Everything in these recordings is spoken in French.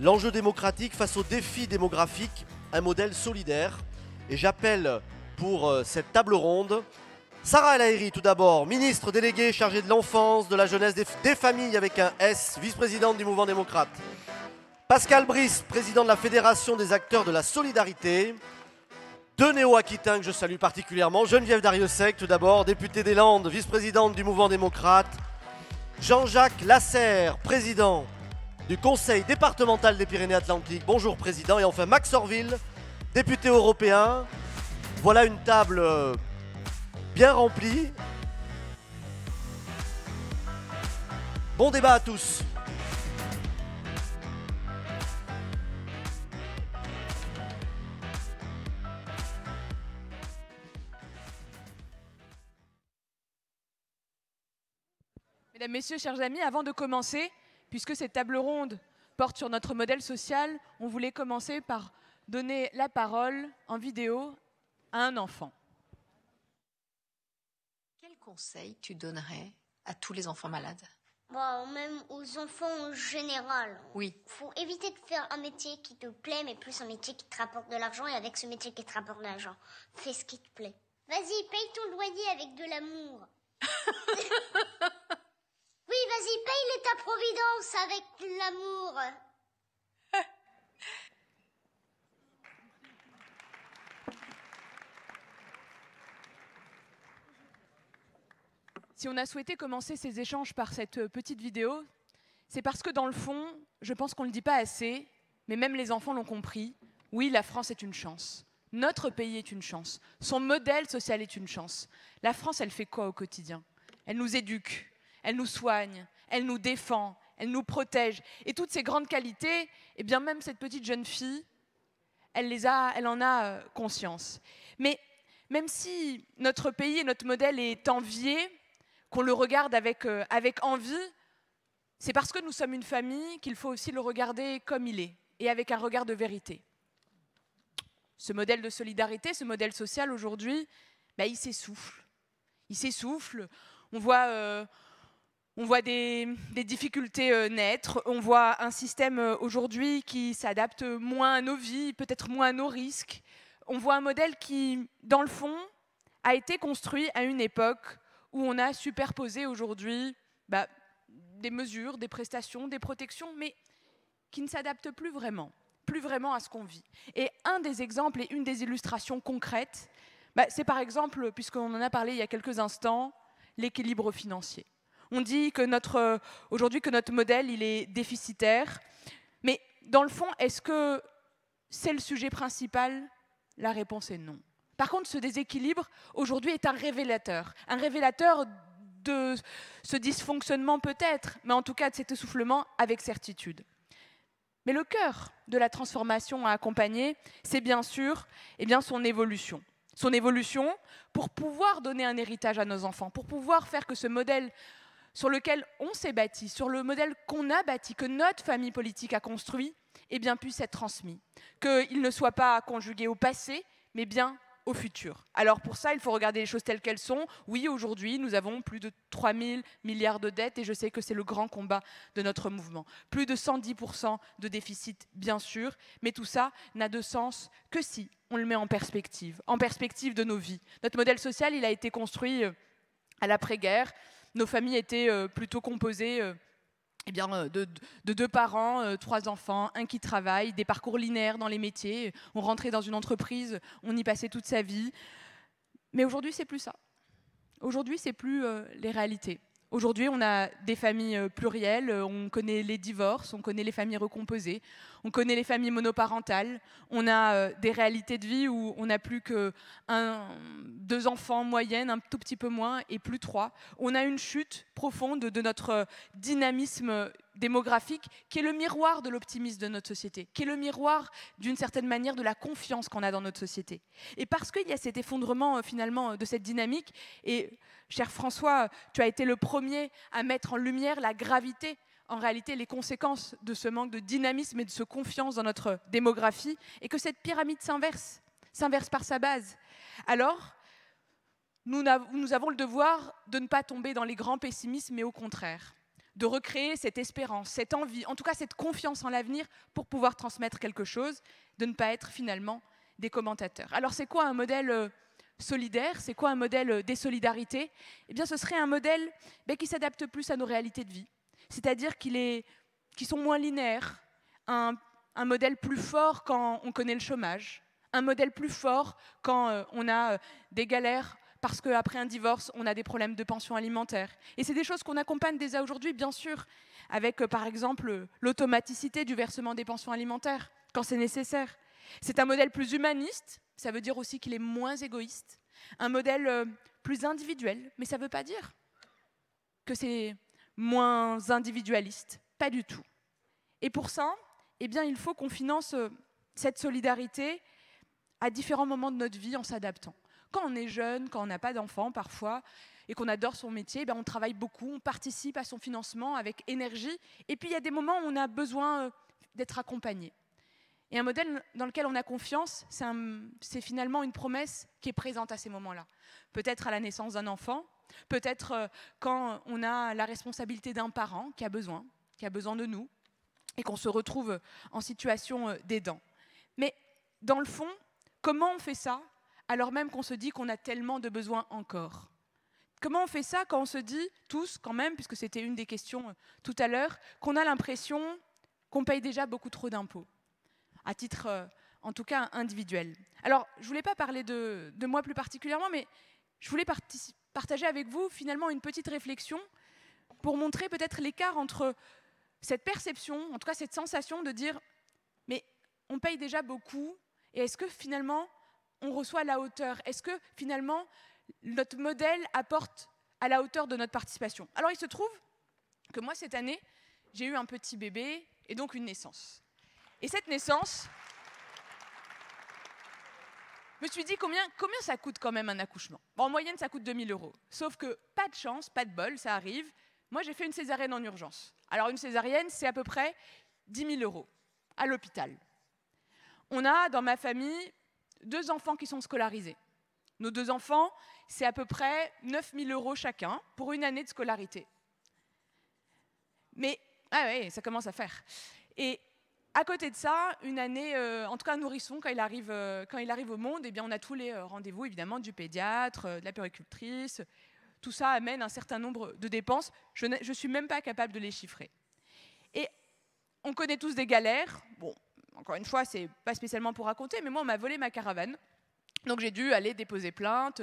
l'enjeu démocratique face aux défis démographiques, un modèle solidaire. Et j'appelle pour euh, cette table ronde Sarah El Haïry, tout d'abord, ministre déléguée chargée de l'enfance, de la jeunesse, des, des familles avec un S, vice-présidente du mouvement démocrate. Pascal Brice, président de la Fédération des acteurs de la solidarité. Deux néo-aquitains que je salue particulièrement. Geneviève Dariussec, tout d'abord, députée des Landes, vice-présidente du mouvement démocrate. Jean-Jacques Lasserre, président du Conseil départemental des Pyrénées-Atlantiques. Bonjour, président. Et enfin, Max Orville, député européen. Voilà une table euh, bien remplie. Bon débat à tous. Mesdames, Messieurs, chers amis, avant de commencer, puisque cette table ronde porte sur notre modèle social, on voulait commencer par donner la parole en vidéo à un enfant. Quel conseil tu donnerais à tous les enfants malades? Bon, même aux enfants en général. Oui. Faut éviter de faire un métier qui te plaît, mais plus un métier qui te rapporte de l'argent. Et avec ce métier qui te rapporte de l'argent, fais ce qui te plaît. Vas-y, paye ton loyer avec de l'amour. vas-y, paye ta providence avec l'amour. Si on a souhaité commencer ces échanges par cette euh, petite vidéo, c'est parce que dans le fond, je pense qu'on ne le dit pas assez, mais même les enfants l'ont compris, oui, la France est une chance. Notre pays est une chance. Son modèle social est une chance. La France, elle fait quoi au quotidien? Elle nous éduque, elle nous soigne, elle nous défend, elle nous protège. Et toutes ces grandes qualités, eh bien même cette petite jeune fille, elle, les a, elle en a euh, conscience. Mais même si notre pays et notre modèle est envié, qu'on le regarde avec, euh, avec envie, c'est parce que nous sommes une famille qu'il faut aussi le regarder comme il est et avec un regard de vérité. Ce modèle de solidarité, ce modèle social aujourd'hui, bah, il s'essouffle. Il s'essouffle. On voit, euh, on voit des, difficultés euh, naître. On voit un système euh, aujourd'hui qui s'adapte moins à nos vies, peut-être moins à nos risques. On voit un modèle qui, dans le fond, a été construit à une époque où on a superposé aujourd'hui bah, des mesures, des prestations, des protections, mais qui ne s'adaptent plus vraiment, plus vraiment à ce qu'on vit. Et un des exemples et une des illustrations concrètes, bah, c'est par exemple, puisqu'on en a parlé il y a quelques instants, l'équilibre financier. On dit que notre, aujourd'hui que notre modèle il est déficitaire, mais dans le fond, est-ce que c'est le sujet principal? La réponse est non. Par contre, ce déséquilibre, aujourd'hui, est un révélateur. Un révélateur de ce dysfonctionnement peut-être, mais en tout cas de cet essoufflement avec certitude. Mais le cœur de la transformation à accompagner, c'est bien sûr eh son évolution. Son évolution pour pouvoir donner un héritage à nos enfants, pour pouvoir faire que ce modèle sur lequel on s'est bâti, sur le modèle qu'on a bâti, que notre famille politique a construit, eh bien, puisse être transmis. Qu'il ne soit pas conjugué au passé, mais bien au futur. Alors pour ça, il faut regarder les choses telles qu'elles sont. Oui, aujourd'hui, nous avons plus de 3 000 milliards de dettes et je sais que c'est le grand combat de notre mouvement. Plus de 110% de déficit, bien sûr, mais tout ça n'a de sens que si on le met en perspective, en perspective de nos vies. Notre modèle social, il a été construit euh, à l'après-guerre. Nos familles étaient euh, plutôt composées euh, eh bien, euh, de, de, deux parents, trois enfants, un qui travaille, des parcours linéaires dans les métiers. On rentrait dans une entreprise, on y passait toute sa vie. Mais aujourd'hui, c'est plus ça. Aujourd'hui, c'est plus les réalités. Aujourd'hui, on a des familles plurielles, on connaît les divorces, on connaît les familles recomposées, on connaît les familles monoparentales, on a des réalités de vie où on n'a plus que deux enfants moyenne, un tout petit peu moins, et plus trois. On a une chute profonde de notre dynamisme démographique qui est le miroir de l'optimisme de notre société, qui est le miroir d'une certaine manière de la confiance qu'on a dans notre société. Et parce qu'il y a cet effondrement finalement de cette dynamique, et cher François, tu as été le premier à mettre en lumière la gravité en réalité les conséquences de ce manque de dynamisme et de ce confiance dans notre démographie, et que cette pyramide s'inverse, s'inverse par sa base. Alors, nous, avons le devoir de ne pas tomber dans les grands pessimismes, mais au contraire, de recréer cette espérance, cette envie, en tout cas cette confiance en l'avenir pour pouvoir transmettre quelque chose, de ne pas être finalement des commentateurs. Alors c'est quoi un modèle euh, solidaire? C'est quoi un modèle euh, des solidarités? Eh bien ce serait un modèle ben, qui s'adapte plus à nos réalités de vie, c'est-à-dire qu'il est, qui sont moins linéaires, un, modèle plus fort quand on connaît le chômage, un modèle plus fort quand euh, on a des galères parce qu'après un divorce, on a des problèmes de pension alimentaire. Et c'est des choses qu'on accompagne déjà aujourd'hui, bien sûr, avec par exemple l'automaticité du versement des pensions alimentaires, quand c'est nécessaire. C'est un modèle plus humaniste, ça veut dire aussi qu'il est moins égoïste, un modèle euh, plus individuel, mais ça ne veut pas dire que c'est moins individualiste, pas du tout. Et pour ça, eh bien, il faut qu'on finance euh, cette solidarité à différents moments de notre vie en s'adaptant. Quand on est jeune, quand on n'a pas d'enfant parfois, et qu'on adore son métier, ben on travaille beaucoup, on participe à son financement avec énergie. Et puis il y a des moments où on a besoin euh, d'être accompagné. Et un modèle dans lequel on a confiance, c'est finalement une promesse qui est présente à ces moments-là. Peut-être à la naissance d'un enfant, peut-être euh, quand on a la responsabilité d'un parent qui a besoin, qui a besoin de nous, et qu'on se retrouve en situation euh, d'aidant. Mais dans le fond, comment on fait ça alors même qu'on se dit qu'on a tellement de besoins encore? Comment on fait ça quand on se dit, tous quand même, puisque c'était une des questions euh, tout à l'heure, qu'on a l'impression qu'on paye déjà beaucoup trop d'impôts à titre en tout cas individuel? Alors, je ne voulais pas parler de, moi plus particulièrement, mais je voulais partager avec vous finalement une petite réflexion pour montrer peut-être l'écart entre cette perception, en tout cas cette sensation de dire, mais on paye déjà beaucoup, et est-ce que finalement on reçoit à la hauteur? Est-ce que finalement notre modèle apporte à la hauteur de notre participation? Alors il se trouve que moi cette année, j'ai eu un petit bébé et donc une naissance. Et cette naissance, je me suis dit combien, ça coûte quand même un accouchement? En moyenne, ça coûte 2000 euros. Sauf que pas de chance, pas de bol, ça arrive. Moi, j'ai fait une césarienne en urgence. Alors, une césarienne, c'est à peu près 10 000 euros à l'hôpital. On a dans ma famille deux enfants qui sont scolarisés. Nos deux enfants, c'est à peu près 9 000 euros chacun pour une année de scolarité. Mais, ah ouais, ça commence à faire. À côté de ça, une année, euh, en tout cas un nourrisson, quand il arrive, euh, quand il arrive au monde, eh bien, on a tous les euh, rendez-vous, évidemment, du pédiatre, de la péricultrice. Tout ça amène un certain nombre de dépenses. Je ne suis même pas capable de les chiffrer. Et on connaît tous des galères. Bon, encore une fois, c'est pas spécialement pour raconter, mais moi, on m'a volé ma caravane. Donc j'ai dû aller déposer plainte,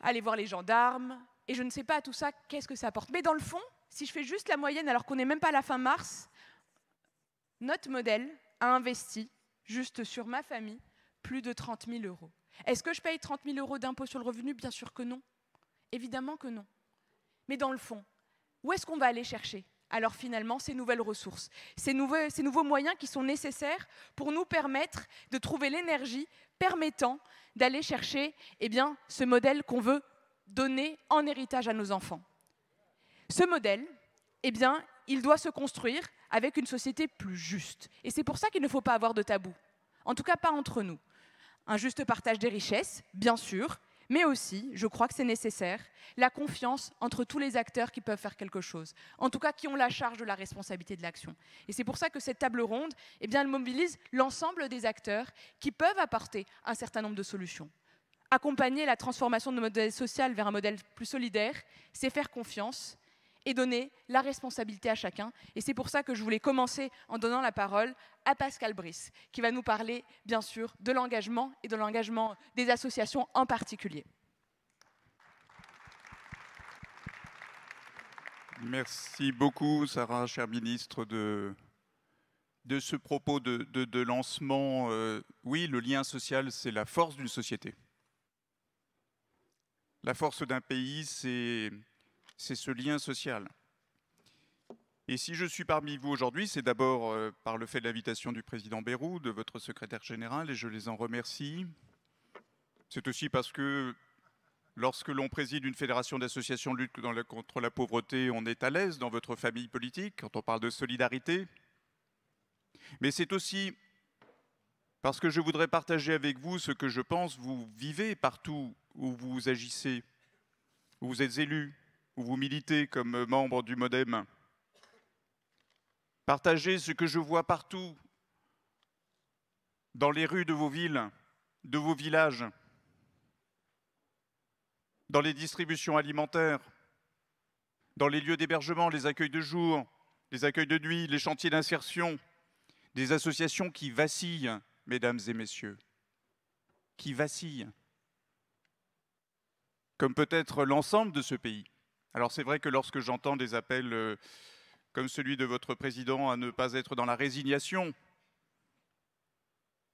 aller voir les gendarmes. Et je ne sais pas tout ça, qu'est-ce que ça apporte. Mais dans le fond, si je fais juste la moyenne alors qu'on n'est même pas à la fin mars, notre modèle a investi, juste sur ma famille, plus de 30 000 euros. Est-ce que je paye 30 000 euros d'impôt sur le revenu? Bien sûr que non. Évidemment que non. Mais dans le fond, où est-ce qu'on va aller chercher? Alors finalement ces nouvelles ressources, ces nouveaux, moyens qui sont nécessaires pour nous permettre de trouver l'énergie permettant d'aller chercher eh bien, ce modèle qu'on veut donner en héritage à nos enfants. Ce modèle, eh bien, il doit se construire avec une société plus juste. Et c'est pour ça qu'il ne faut pas avoir de tabou. En tout cas, pas entre nous. Un juste partage des richesses, bien sûr, mais aussi, je crois que c'est nécessaire, la confiance entre tous les acteurs qui peuvent faire quelque chose, en tout cas qui ont la charge de la responsabilité de l'action. Et c'est pour ça que cette table ronde, eh elle mobilise l'ensemble des acteurs qui peuvent apporter un certain nombre de solutions. Accompagner la transformation de notre modèle social vers un modèle plus solidaire, c'est faire confiance, et donner la responsabilité à chacun. Et c'est pour ça que je voulais commencer en donnant la parole à Pascal Brice, qui va nous parler, bien sûr, de l'engagement et de l'engagement des associations en particulier. Merci beaucoup, Sarah, chère ministre, de, de ce propos de, de, lancement. Euh, oui, le lien social, c'est la force d'une société. La force d'un pays, c'est c'est ce lien social. Et si je suis parmi vous aujourd'hui, c'est d'abord euh, par le fait de l'invitation du président Bérou, de votre secrétaire général, et je les en remercie. C'est aussi parce que lorsque l'on préside une fédération d'associations de lutte contre la pauvreté, on est à l'aise dans votre famille politique, quand on parle de solidarité. Mais c'est aussi parce que je voudrais partager avec vous ce que je pense vous vivez partout où vous agissez, où vous êtes élu, où vous militez comme membre du MoDem, Partagez ce que je vois partout, dans les rues de vos villes, de vos villages, dans les distributions alimentaires, dans les lieux d'hébergement, les accueils de jour, les accueils de nuit, les chantiers d'insertion, des associations qui vacillent, mesdames et messieurs, qui vacillent, comme peut-être l'ensemble de ce pays. Alors c'est vrai que lorsque j'entends des appels euh, comme celui de votre président à ne pas être dans la résignation,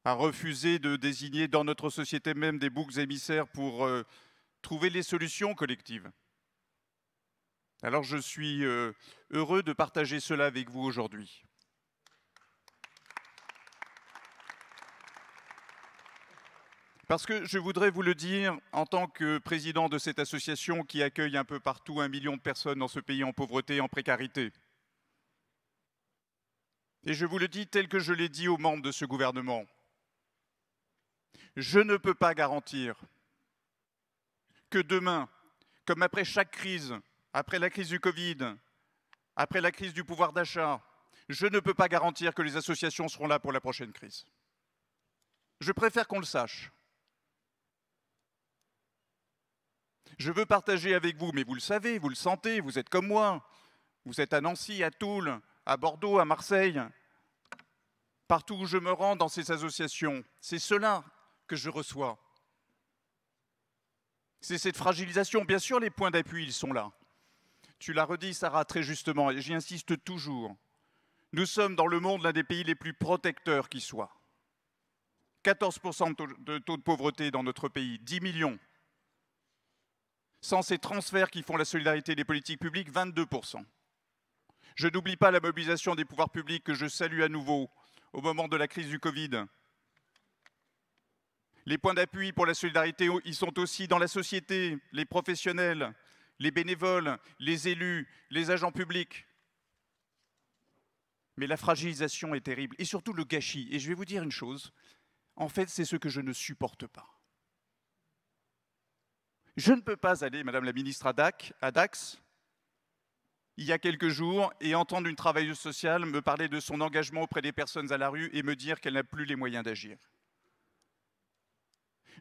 à refuser de désigner dans notre société même des boucs émissaires pour euh, trouver les solutions collectives. Alors je suis euh, heureux de partager cela avec vous aujourd'hui. Parce que je voudrais vous le dire en tant que président de cette association qui accueille un peu partout un million de personnes dans ce pays en pauvreté et en précarité. Et je vous le dis tel que je l'ai dit aux membres de ce gouvernement. Je ne peux pas garantir que demain, comme après chaque crise, après la crise du Covid, après la crise du pouvoir d'achat, je ne peux pas garantir que les associations seront là pour la prochaine crise. Je préfère qu'on le sache. Je veux partager avec vous, mais vous le savez, vous le sentez, vous êtes comme moi. Vous êtes à Nancy, à Toul, à Bordeaux, à Marseille. Partout où je me rends dans ces associations, c'est cela que je reçois. C'est cette fragilisation. Bien sûr, les points d'appui, ils sont là. Tu l'as redit, Sarah, très justement, et j'y insiste toujours. Nous sommes dans le monde l'un des pays les plus protecteurs qui soit. 14% de taux de pauvreté dans notre pays, 10 millions. Sans ces transferts qui font la solidarité des politiques publiques, 22%. Je n'oublie pas la mobilisation des pouvoirs publics que je salue à nouveau au moment de la crise du Covid. Les points d'appui pour la solidarité, ils sont aussi dans la société, les professionnels, les bénévoles, les élus, les agents publics. Mais la fragilisation est terrible, et surtout le gâchis. Et je vais vous dire une chose, en fait, c'est ce que je ne supporte pas. Je ne peux pas aller, Madame la ministre, à, Dax, il y a quelques jours, et entendre une travailleuse sociale me parler de son engagement auprès des personnes à la rue et me dire qu'elle n'a plus les moyens d'agir.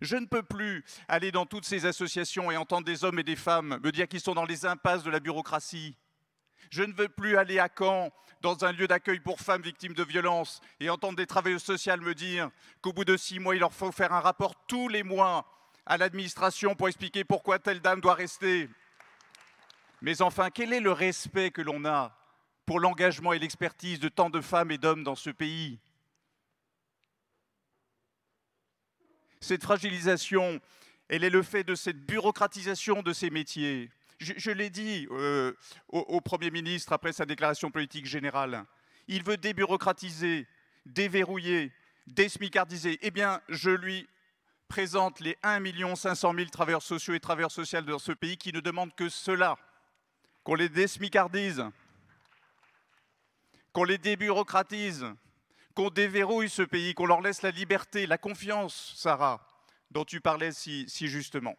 Je ne peux plus aller dans toutes ces associations et entendre des hommes et des femmes me dire qu'ils sont dans les impasses de la bureaucratie. Je ne veux plus aller à Caen, dans un lieu d'accueil pour femmes victimes de violences, et entendre des travailleurs sociaux me dire qu'au bout de six mois, il leur faut faire un rapport tous les mois à l'administration pour expliquer pourquoi telle dame doit rester. Mais enfin, quel est le respect que l'on a pour l'engagement et l'expertise de tant de femmes et d'hommes dans ce pays? Cette fragilisation, elle est le fait de cette bureaucratisation de ces métiers. Je, l'ai dit euh, au, Premier ministre après sa déclaration politique générale. Il veut débureaucratiser, déverrouiller, désmicardiser. Eh bien, je lui présente les 1 500 000 travailleurs sociaux et travailleurs sociales dans ce pays qui ne demandent que cela, qu'on les désmicardise, qu'on les débureaucratise, qu'on déverrouille ce pays, qu'on leur laisse la liberté, la confiance, Sarah, dont tu parlais si, justement.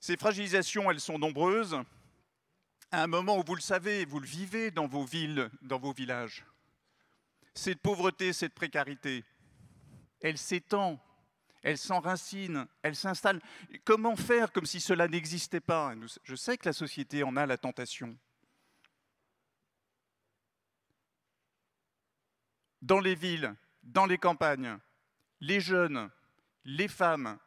Ces fragilisations, elles sont nombreuses. À un moment où vous le savez, vous le vivez dans vos villes, dans vos villages. Cette pauvreté, cette précarité, elle s'étend, elle s'enracine, elle s'installe. Comment faire comme si cela n'existait pas? Je sais que la société en a la tentation. dans les villes, dans les campagnes, les jeunes, les femmes.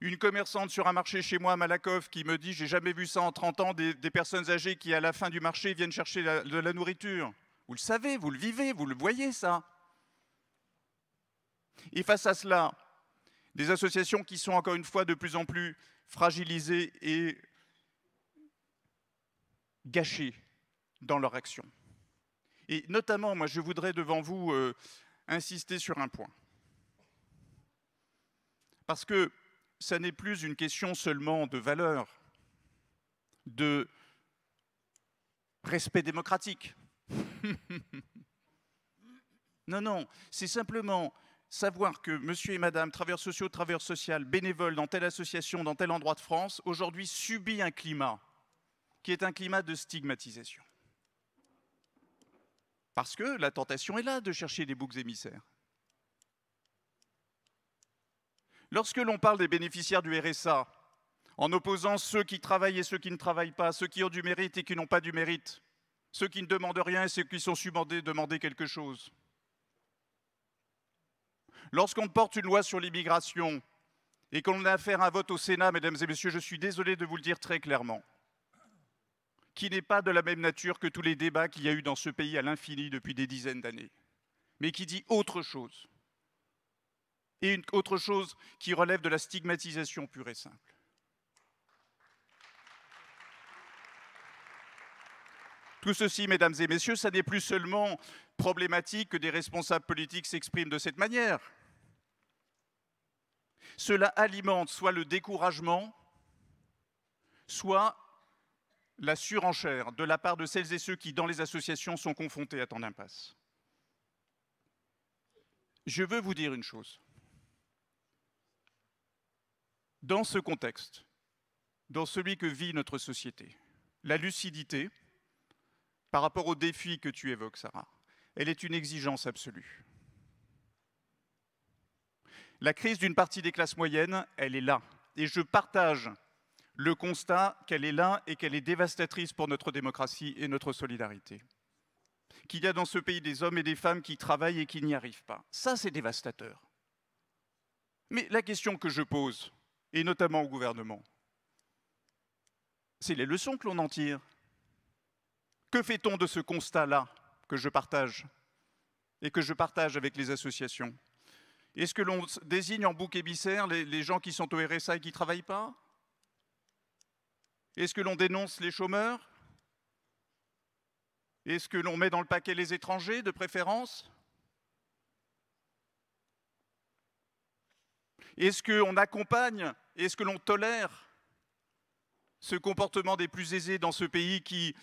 Une commerçante sur un marché chez moi à Malakoff qui me dit J'ai jamais vu ça en 30 ans, des, personnes âgées qui, à la fin du marché, viennent chercher de la nourriture. Vous le savez, vous le vivez, vous le voyez, ça. Et face à cela, des associations qui sont encore une fois de plus en plus fragilisées et gâchées dans leur action. Et notamment, moi, je voudrais devant vous euh, insister sur un point. Parce que ça n'est plus une question seulement de valeur, de respect démocratique. non, non, c'est simplement savoir que monsieur et madame, travailleurs sociaux, travailleurs sociaux, bénévoles dans telle association, dans tel endroit de France, aujourd'hui subit un climat qui est un climat de stigmatisation. Parce que la tentation est là de chercher des boucs émissaires. Lorsque l'on parle des bénéficiaires du RSA, en opposant ceux qui travaillent et ceux qui ne travaillent pas, ceux qui ont du mérite et qui n'ont pas du mérite, ceux qui ne demandent rien et ceux qui sont demander quelque chose. Lorsqu'on porte une loi sur l'immigration et qu'on a affaire à un vote au Sénat, mesdames et messieurs, je suis désolé de vous le dire très clairement, qui n'est pas de la même nature que tous les débats qu'il y a eu dans ce pays à l'infini depuis des dizaines d'années, mais qui dit autre chose. Et une autre chose qui relève de la stigmatisation pure et simple. Tout ceci, mesdames et messieurs, ça n'est plus seulement problématique que des responsables politiques s'expriment de cette manière. Cela alimente soit le découragement, soit la surenchère de la part de celles et ceux qui, dans les associations, sont confrontés à tant d'impasse. Je veux vous dire une chose. Dans ce contexte, dans celui que vit notre société, la lucidité, par rapport aux défis que tu évoques, Sarah, elle est une exigence absolue. La crise d'une partie des classes moyennes, elle est là. Et je partage le constat qu'elle est là et qu'elle est dévastatrice pour notre démocratie et notre solidarité. Qu'il y a dans ce pays des hommes et des femmes qui travaillent et qui n'y arrivent pas. Ça, c'est dévastateur. Mais la question que je pose, et notamment au gouvernement, c'est les leçons que l'on en tire. Que fait-on de ce constat-là que je partage et que je partage avec les associations? Est-ce que l'on désigne en bouc émissaire les, les, gens qui sont au RSA et qui ne travaillent pas? Est-ce que l'on dénonce les chômeurs? Est-ce que l'on met dans le paquet les étrangers de préférence? Est-ce qu'on accompagne? Est-ce que l'on tolère ce comportement des plus aisés dans ce pays qui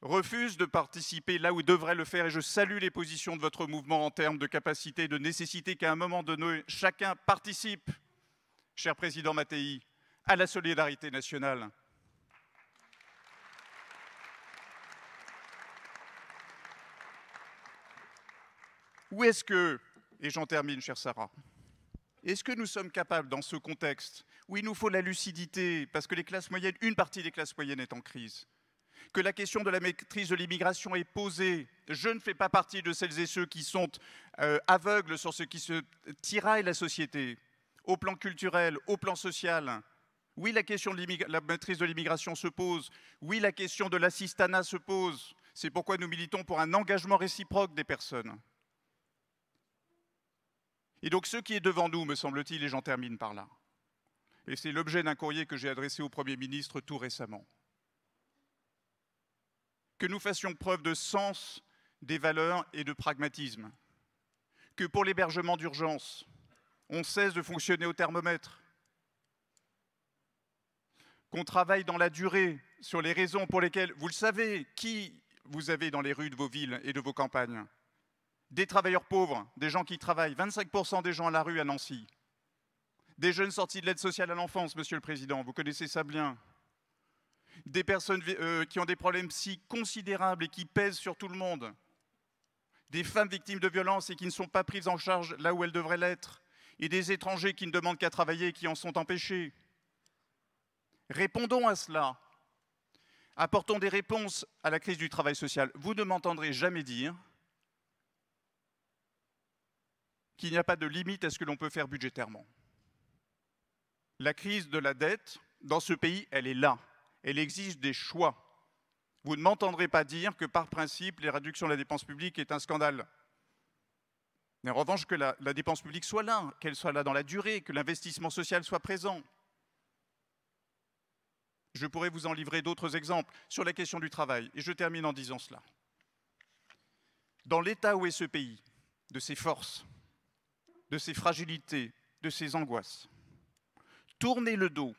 refusent de participer là où ils devraient le faire Et je salue les positions de votre mouvement en termes de capacité, de nécessité qu'à un moment donné, chacun participe, cher président Mattei, à la solidarité nationale. Où est-ce que, et j'en termine, chère Sarah, est-ce que nous sommes capables, dans ce contexte où il nous faut la lucidité, parce que les classes moyennes, une partie des classes moyennes est en crise, que la question de la maîtrise de l'immigration est posée. Je ne fais pas partie de celles et ceux qui sont euh, aveugles sur ce qui se tiraille la société, au plan culturel, au plan social. Oui, la question de la maîtrise de l'immigration se pose. Oui, la question de l'assistanat se pose. C'est pourquoi nous militons pour un engagement réciproque des personnes. Et donc ce qui est devant nous, me semble-t-il, et j'en termine par là, et c'est l'objet d'un courrier que j'ai adressé au Premier ministre tout récemment, que nous fassions preuve de sens des valeurs et de pragmatisme, que pour l'hébergement d'urgence, on cesse de fonctionner au thermomètre, qu'on travaille dans la durée sur les raisons pour lesquelles, vous le savez, qui vous avez dans les rues de vos villes et de vos campagnes? Des travailleurs pauvres, des gens qui travaillent, 25% des gens à la rue à Nancy, des jeunes sortis de l'aide sociale à l'enfance, Monsieur le Président, vous connaissez ça bien, des personnes euh, qui ont des problèmes si considérables et qui pèsent sur tout le monde, des femmes victimes de violences et qui ne sont pas prises en charge là où elles devraient l'être, et des étrangers qui ne demandent qu'à travailler et qui en sont empêchés. Répondons à cela. Apportons des réponses à la crise du travail social. Vous ne m'entendrez jamais dire qu'il n'y a pas de limite à ce que l'on peut faire budgétairement. La crise de la dette, dans ce pays, elle est là. Elle exige des choix. Vous ne m'entendrez pas dire que par principe, les réductions de la dépense publique est un scandale. Mais en revanche, que la, dépense publique soit là, qu'elle soit là dans la durée, que l'investissement social soit présent. Je pourrais vous en livrer d'autres exemples sur la question du travail. Et je termine en disant cela. Dans l'état où est ce pays, de ses forces, de ses fragilités, de ses angoisses. Tourner le dos,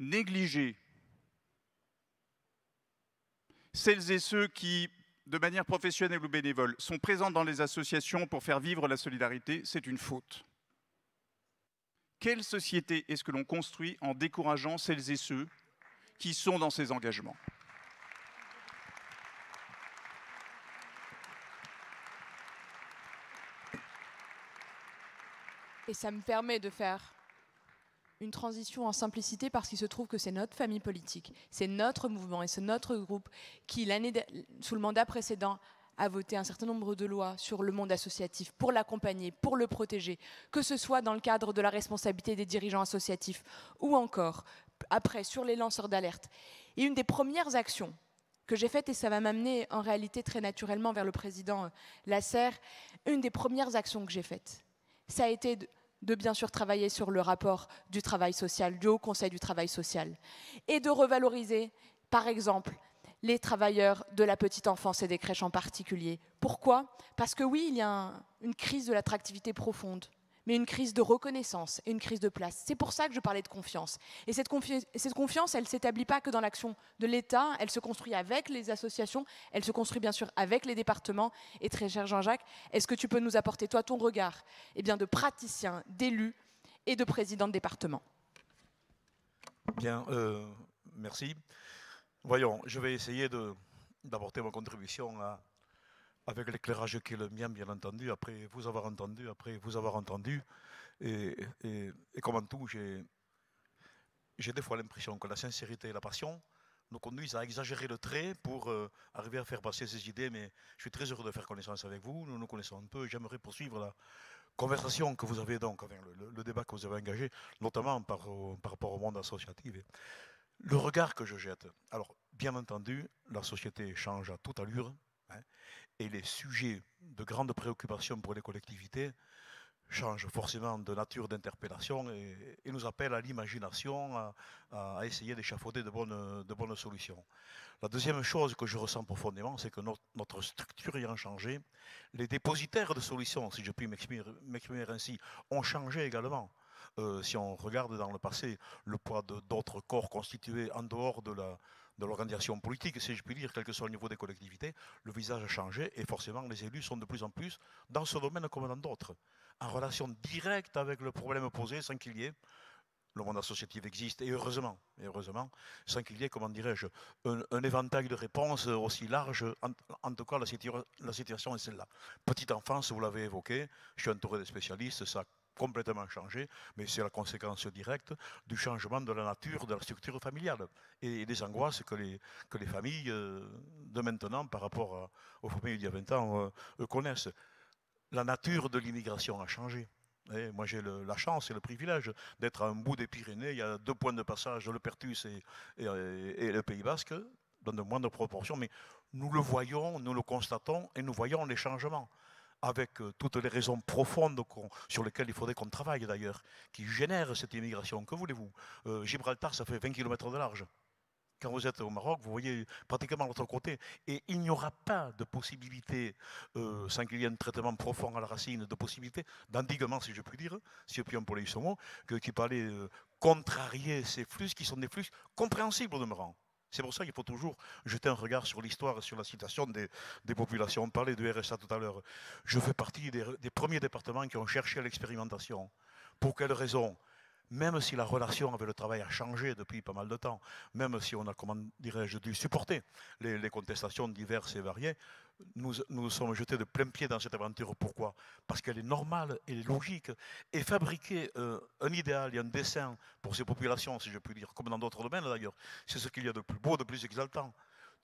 négliger celles et ceux qui, de manière professionnelle ou bénévole, sont présents dans les associations pour faire vivre la solidarité, c'est une faute. Quelle société est-ce que l'on construit en décourageant celles et ceux qui sont dans ces engagements? Et ça me permet de faire une transition en simplicité parce qu'il se trouve que c'est notre famille politique, c'est notre mouvement et c'est notre groupe qui, l'année sous le mandat précédent, a voté un certain nombre de lois sur le monde associatif pour l'accompagner, pour le protéger, que ce soit dans le cadre de la responsabilité des dirigeants associatifs ou encore après sur les lanceurs d'alerte. Et une des premières actions que j'ai faites, et ça va m'amener en réalité très naturellement vers le président Lasserre, une des premières actions que j'ai faites, ça a été de, de bien sûr travailler sur le rapport du travail social, du Haut Conseil du travail social, et de revaloriser, par exemple, les travailleurs de la petite enfance et des crèches en particulier. Pourquoi? Parce que oui, il y a une crise de l'attractivité profonde, mais une crise de reconnaissance et une crise de place. C'est pour ça que je parlais de confiance. Et cette, confiance, elle ne s'établit pas que dans l'action de l'État, elle se construit avec les associations, elle se construit bien sûr avec les départements. Et très cher Jean-Jacques, est-ce que tu peux nous apporter, toi, ton regard eh bien, de praticien, d'élu et de président de département? Bien, euh, merci. Voyons, je vais essayer d'apporter ma contribution avec l'éclairage qui est le mien, bien entendu, après vous avoir entendu, après vous avoir entendu. Et, comme en tout, j'ai des fois l'impression que la sincérité et la passion nous conduisent à exagérer le trait pour euh, arriver à faire passer ces idées, mais je suis très heureux de faire connaissance avec vous, nous nous connaissons un peu, j'aimerais poursuivre la conversation que vous avez donc, le, débat que vous avez engagé, notamment par, par rapport au monde associatif. Le regard que je jette. Alors, bien entendu, la société change à toute allure hein, et les sujets de grande préoccupation pour les collectivités changent forcément de nature d'interpellation et, nous appellent à l'imagination, à, essayer d'échafauder de bonnes, solutions. La deuxième chose que je ressens profondément, c'est que notre, notre, structure ayant changé, les dépositaires de solutions, si je puis m'exprimer ainsi, ont changé également. Euh, si on regarde dans le passé le poids d'autres corps constitués en dehors de la, de l'organisation politique, si je puis dire, quel que soit le niveau des collectivités, le visage a changé et forcément les élus sont de plus en plus, dans ce domaine comme dans d'autres, en relation directe avec le problème posé sans qu'il y ait le monde associatif existe, et heureusement, heureusement sans qu'il y ait, comment dirais-je, un, éventail de réponses aussi large. En, tout cas, la, la situation est celle-là. Petite enfance, vous l'avez évoqué, je suis entouré de spécialistes, ça complètement changé, mais c'est la conséquence directe du changement de la nature de la structure familiale et des angoisses que les, que les familles euh, de maintenant par rapport aux familles d'il y a 20 ans euh, connaissent. La nature de l'immigration a changé. moi, j'ai la chance et le privilège d'être à un bout des Pyrénées. Il y a deux points de passage, le Pertus et, et, le Pays Basque, dans de moindres proportions, mais nous le voyons, nous le constatons et nous voyons les changements avec euh, toutes les raisons profondes sur lesquelles il faudrait qu'on travaille d'ailleurs, qui génèrent cette immigration. Que voulez-vous? Euh, Gibraltar, ça fait 20 km de large. Quand vous êtes au Maroc, vous voyez pratiquement l'autre côté. Et il n'y aura pas de possibilité, euh, sans qu'il y ait un traitement profond à la racine, de possibilité d'endiguement, si je puis dire, si je puis employer ce mot, qui parlait contrarier ces flux qui sont des flux compréhensibles au demeurant. C'est pour ça qu'il faut toujours jeter un regard sur l'histoire et sur la situation des, populations. On parlait du RSA tout à l'heure. Je fais partie des, des premiers départements qui ont cherché l'expérimentation. Pour quelles raisons même si la relation avec le travail a changé depuis pas mal de temps, même si on a, comment dirais-je, dû supporter les, contestations diverses et variées, nous nous sommes jetés de plein pied dans cette aventure. Pourquoi? Parce qu'elle est normale, elle est logique. Et fabriquer euh, un idéal et un dessin pour ces populations, si je puis dire, comme dans d'autres domaines d'ailleurs, c'est ce qu'il y a de plus beau, de plus exaltant.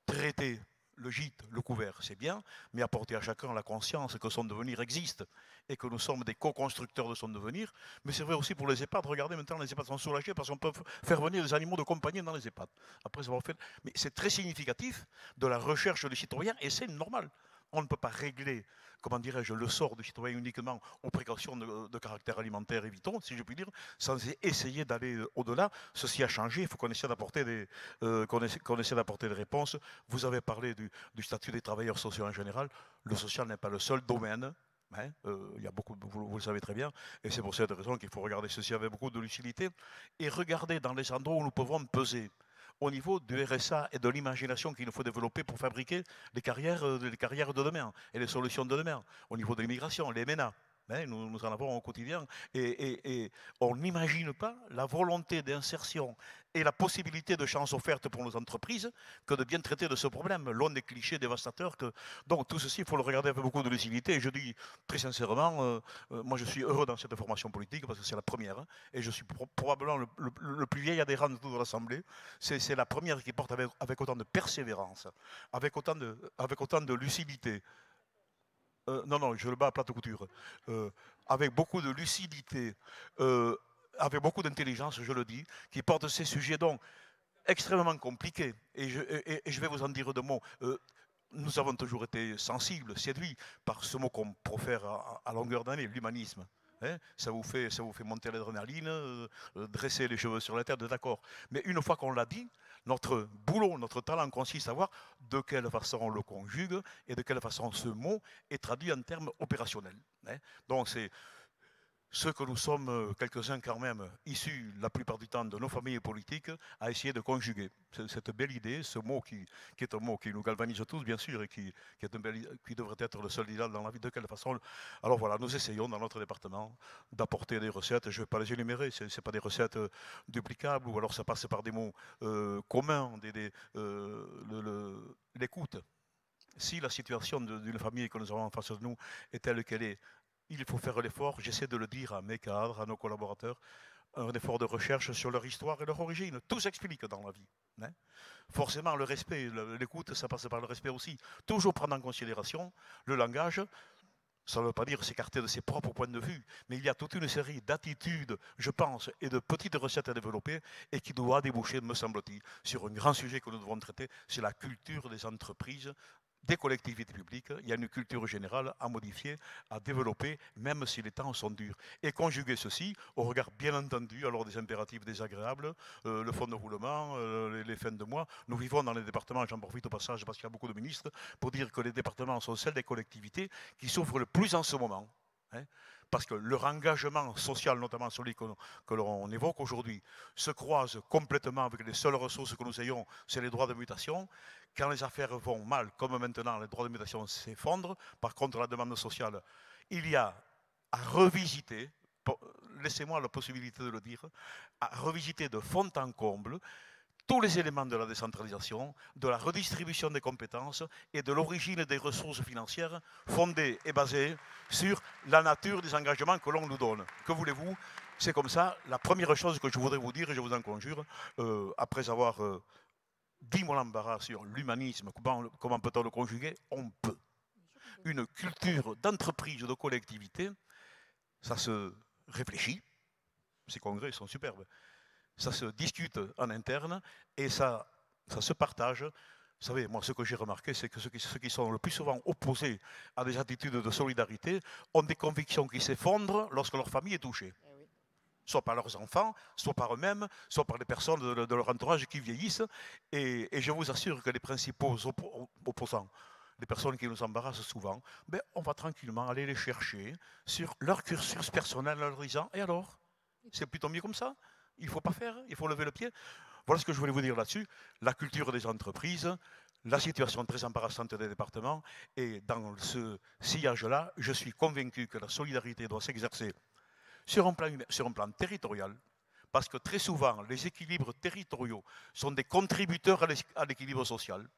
Traiter le gîte, le couvert, c'est bien, mais apporter à chacun la conscience que son devenir existe et que nous sommes des co-constructeurs de son devenir. Mais c'est vrai aussi pour les EHPAD. Regardez maintenant, les EHPAD sont soulagés parce qu'on peut faire venir des animaux de compagnie dans les EHPAD. Après avoir fait. Mais c'est très significatif de la recherche du citoyen et c'est normal on ne peut pas régler, comment dirais-je, le sort du citoyen uniquement aux précautions de, caractère alimentaire, évitons, si je puis dire, sans essayer d'aller euh, au-delà. Ceci a changé, il faut qu'on essaie d'apporter des, euh, réponses. Vous avez parlé du, statut des travailleurs sociaux en général. Le social n'est pas le seul domaine hein. euh, il y a beaucoup, vous, vous, le savez très bien, et c'est pour cette raison qu'il faut regarder ceci avec beaucoup de lucidité et regarder dans les endroits où nous pouvons peser au niveau du RSA et de l'imagination qu'il nous faut développer pour fabriquer les carrières, euh, les carrières de demain et les solutions de demain. Au niveau de l'immigration, les MENA. Hein, nous, en avons au quotidien. Et, on n'imagine pas la volonté d'insertion et la possibilité de chance offerte pour nos entreprises que de bien traiter de ce problème, loin des clichés dévastateurs. Donc tout ceci, il faut le regarder avec beaucoup de lucidité. Et je dis très sincèrement, euh, euh, moi je suis heureux dans cette formation politique parce que c'est la première. Hein, et je suis probablement le, plus vieil adhérent de toute l'Assemblée. C'est la première qui porte avec, autant de persévérance, avec autant de lucidité, euh, non, non, je le bats à plate couture, euh, avec beaucoup de lucidité, euh, avec beaucoup d'intelligence, je le dis, qui porte ces sujets donc extrêmement compliqués. Et je, vais vous en dire deux mots. nous avons toujours été sensibles, séduits par ce mot qu'on profère à longueur d'année, l'humanisme. Hein, ça, vous fait, ça vous fait monter l'adrénaline, euh, euh, dresser les cheveux sur la tête, d'accord. Mais une fois qu'on l'a dit, notre boulot, notre talent consiste à voir de quelle façon on le conjugue et de quelle façon ce mot est traduit en termes opérationnels. Hein. Donc c'est ceux que nous sommes, euh, quelques-uns quand même, issus la plupart du temps de nos familles politiques, à essayer de conjuguer. Cette belle idée, ce mot qui, est un mot qui nous galvanise tous, bien sûr, et qui, devrait être le seul idéal dans la vie, de quelle façon. Alors voilà, nous essayons dans notre département d'apporter des recettes, je ne vais pas les énumérer, ce ne pas des recettes euh, duplicables, ou alors ça passe par des mots euh, communs, l'écoute. Si la situation d'une famille que nous avons en face de nous est telle qu'elle est, il faut faire l'effort, j'essaie de le dire à mes cadres, à nos collaborateurs, un effort de recherche sur leur histoire et leur origine. Tout s'explique dans la vie. Hein. Forcément, le respect, l'écoute, ça passe par le respect aussi. Toujours prendre en considération le langage. Ça ne veut pas dire s'écarter de ses propres points de vue, mais il y a toute une série d'attitudes, je pense, et de petites recettes à développer et qui doit déboucher, me semble-t-il, sur un grand sujet que nous devons traiter, c'est la culture des entreprises des collectivités publiques, il y a une culture générale à modifier, à développer, même si les temps sont durs. Et conjuguer ceci au regard, bien entendu, alors des impératifs désagréables, euh, le fonds de roulement, euh, les, fins de mois. Nous vivons dans les départements, j'en profite au passage parce qu'il y a beaucoup de ministres, pour dire que les départements sont celles des collectivités qui souffrent le plus en ce moment. Hein parce que leur engagement social, notamment celui que, l'on évoque aujourd'hui, se croise complètement avec les seules ressources que nous ayons, c'est les droits de mutation. Quand les affaires vont mal, comme maintenant, les droits de mutation s'effondrent. Par contre, la demande sociale, il y a à revisiter, laissez-moi la possibilité de le dire, à revisiter de fond en comble tous les éléments de la décentralisation, de la redistribution des compétences et de l'origine des ressources financières fondées et basées sur la nature des engagements que l'on nous donne. Que voulez-vous? C'est comme ça. La première chose que je voudrais vous dire, et je vous en conjure, euh, après avoir euh, dit mon embarras sur l'humanisme, comment, comment peut-on le conjuguer? On peut. Une culture d'entreprise, de collectivité, ça se réfléchit. Ces congrès sont superbes ça se discute en interne et ça, ça se partage. Vous savez, moi, ce que j'ai remarqué, c'est que ceux qui, sont le plus souvent opposés à des attitudes de solidarité ont des convictions qui s'effondrent lorsque leur famille est touchée. Eh soit par leurs enfants, soit par eux-mêmes, soit par les personnes de, leur entourage qui vieillissent. Et, je vous assure que les principaux opposants, les personnes qui nous embarrassent souvent, ben, on va tranquillement aller les chercher sur leur cursus personnel en leur disant Et alors? C'est plutôt mieux comme ça? Il ne faut pas faire, il faut lever le pied. Voilà ce que je voulais vous dire là-dessus. La culture des entreprises, la situation très embarrassante des départements. Et dans ce sillage-là, je suis convaincu que la solidarité doit s'exercer sur un plan, sur un plan territorial, parce que très souvent, les équilibres territoriaux sont des contributeurs à l'équilibre social.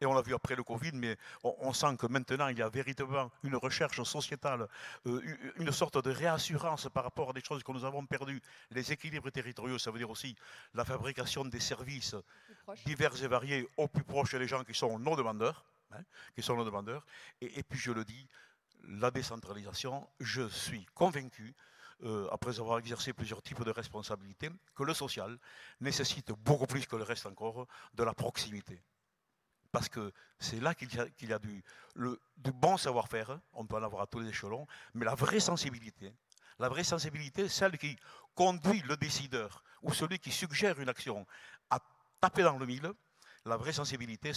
Et on l'a vu après le Covid, mais on, sent que maintenant, il y a véritablement une recherche sociétale, euh, une sorte de réassurance par rapport à des choses que nous avons perdues. Les équilibres territoriaux, ça veut dire aussi la fabrication des services divers et variés au plus proche des gens qui sont nos demandeurs. Hein, qui sont nos demandeurs. Et, puis, je le dis, la décentralisation, je suis convaincu euh, après avoir exercé plusieurs types de responsabilités, que le social nécessite beaucoup plus que le reste encore de la proximité parce que c'est là qu'il y a, du, bon savoir-faire, on peut en avoir à tous les échelons, mais la vraie sensibilité, la vraie sensibilité, celle qui conduit le décideur ou celui qui suggère une action à taper dans le mille, la vraie sensibilité,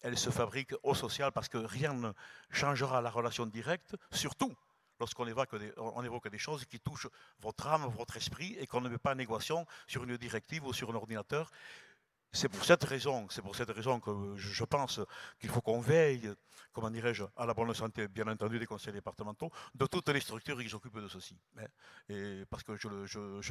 elle se fabrique au social parce que rien ne changera la relation directe, surtout lorsqu'on évoque, évoque, des choses qui touchent votre âme, votre esprit, et qu'on ne met pas en négociation sur une directive ou sur un ordinateur c'est pour cette raison, c'est pour cette raison que je pense qu'il faut qu'on veille, comment dirais-je, à la bonne santé, bien entendu, des conseils départementaux, de toutes les structures qui s'occupent de ceci. Hein. Et parce que je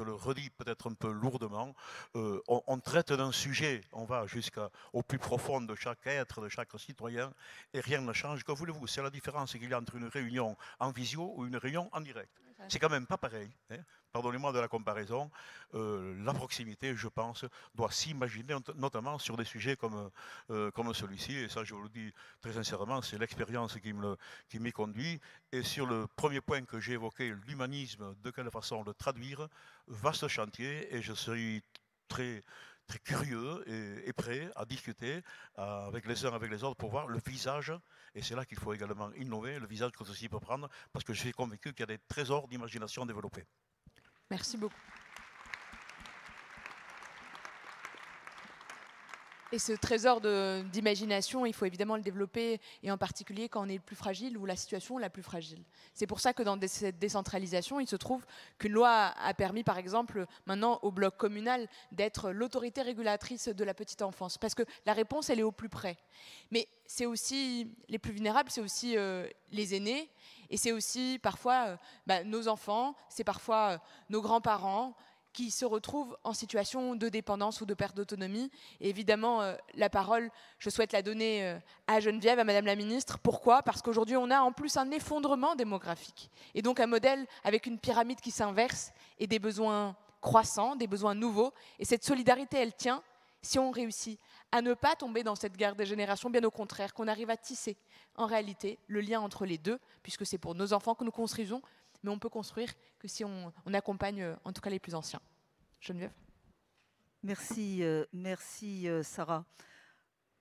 le, redis peut-être un peu lourdement, euh, on, traite d'un sujet, on va jusqu'au plus profond de chaque être, de chaque citoyen, et rien ne change. Que voulez-vous? C'est la différence qu'il y a entre une réunion en visio ou une réunion en direct. C'est quand même pas pareil. Hein pardonnez-moi de la comparaison, euh, la proximité, je pense, doit s'imaginer notamment sur des sujets comme, euh, comme celui-ci. Et ça, je vous le dis très sincèrement, c'est l'expérience qui m'y conduit. Et sur le premier point que j'ai évoqué, l'humanisme, de quelle façon le traduire, vaste chantier. Et je suis très très curieux et, et, prêt à discuter avec les uns avec les autres pour voir le visage, et c'est là qu'il faut également innover, le visage que ceci peut prendre, parce que je suis convaincu qu'il y a des trésors d'imagination développés. Merci beaucoup. Et ce trésor d'imagination, il faut évidemment le développer, et en particulier quand on est le plus fragile ou la situation la plus fragile. C'est pour ça que dans cette décentralisation, il se trouve qu'une loi a permis, par exemple, maintenant au bloc communal d'être l'autorité régulatrice de la petite enfance, parce que la réponse, elle est au plus près. Mais c'est aussi les plus vulnérables, c'est aussi euh, les aînés, et c'est aussi parfois euh, bah, nos enfants, c'est parfois euh, nos grands-parents qui se retrouvent en situation de dépendance ou de perte d'autonomie. Et évidemment, euh, la parole, je souhaite la donner à Geneviève, à Madame la Ministre. Pourquoi? Parce qu'aujourd'hui, on a en plus un effondrement démographique. Et donc un modèle avec une pyramide qui s'inverse et des besoins croissants, des besoins nouveaux. Et cette solidarité, elle tient si on réussit à ne pas tomber dans cette guerre des générations, bien au contraire, qu'on arrive à tisser en réalité le lien entre les deux, puisque c'est pour nos enfants que nous construisons, mais on peut construire que si on, accompagne euh, en tout cas les plus anciens. Geneviève? Merci, euh, merci euh, Sarah.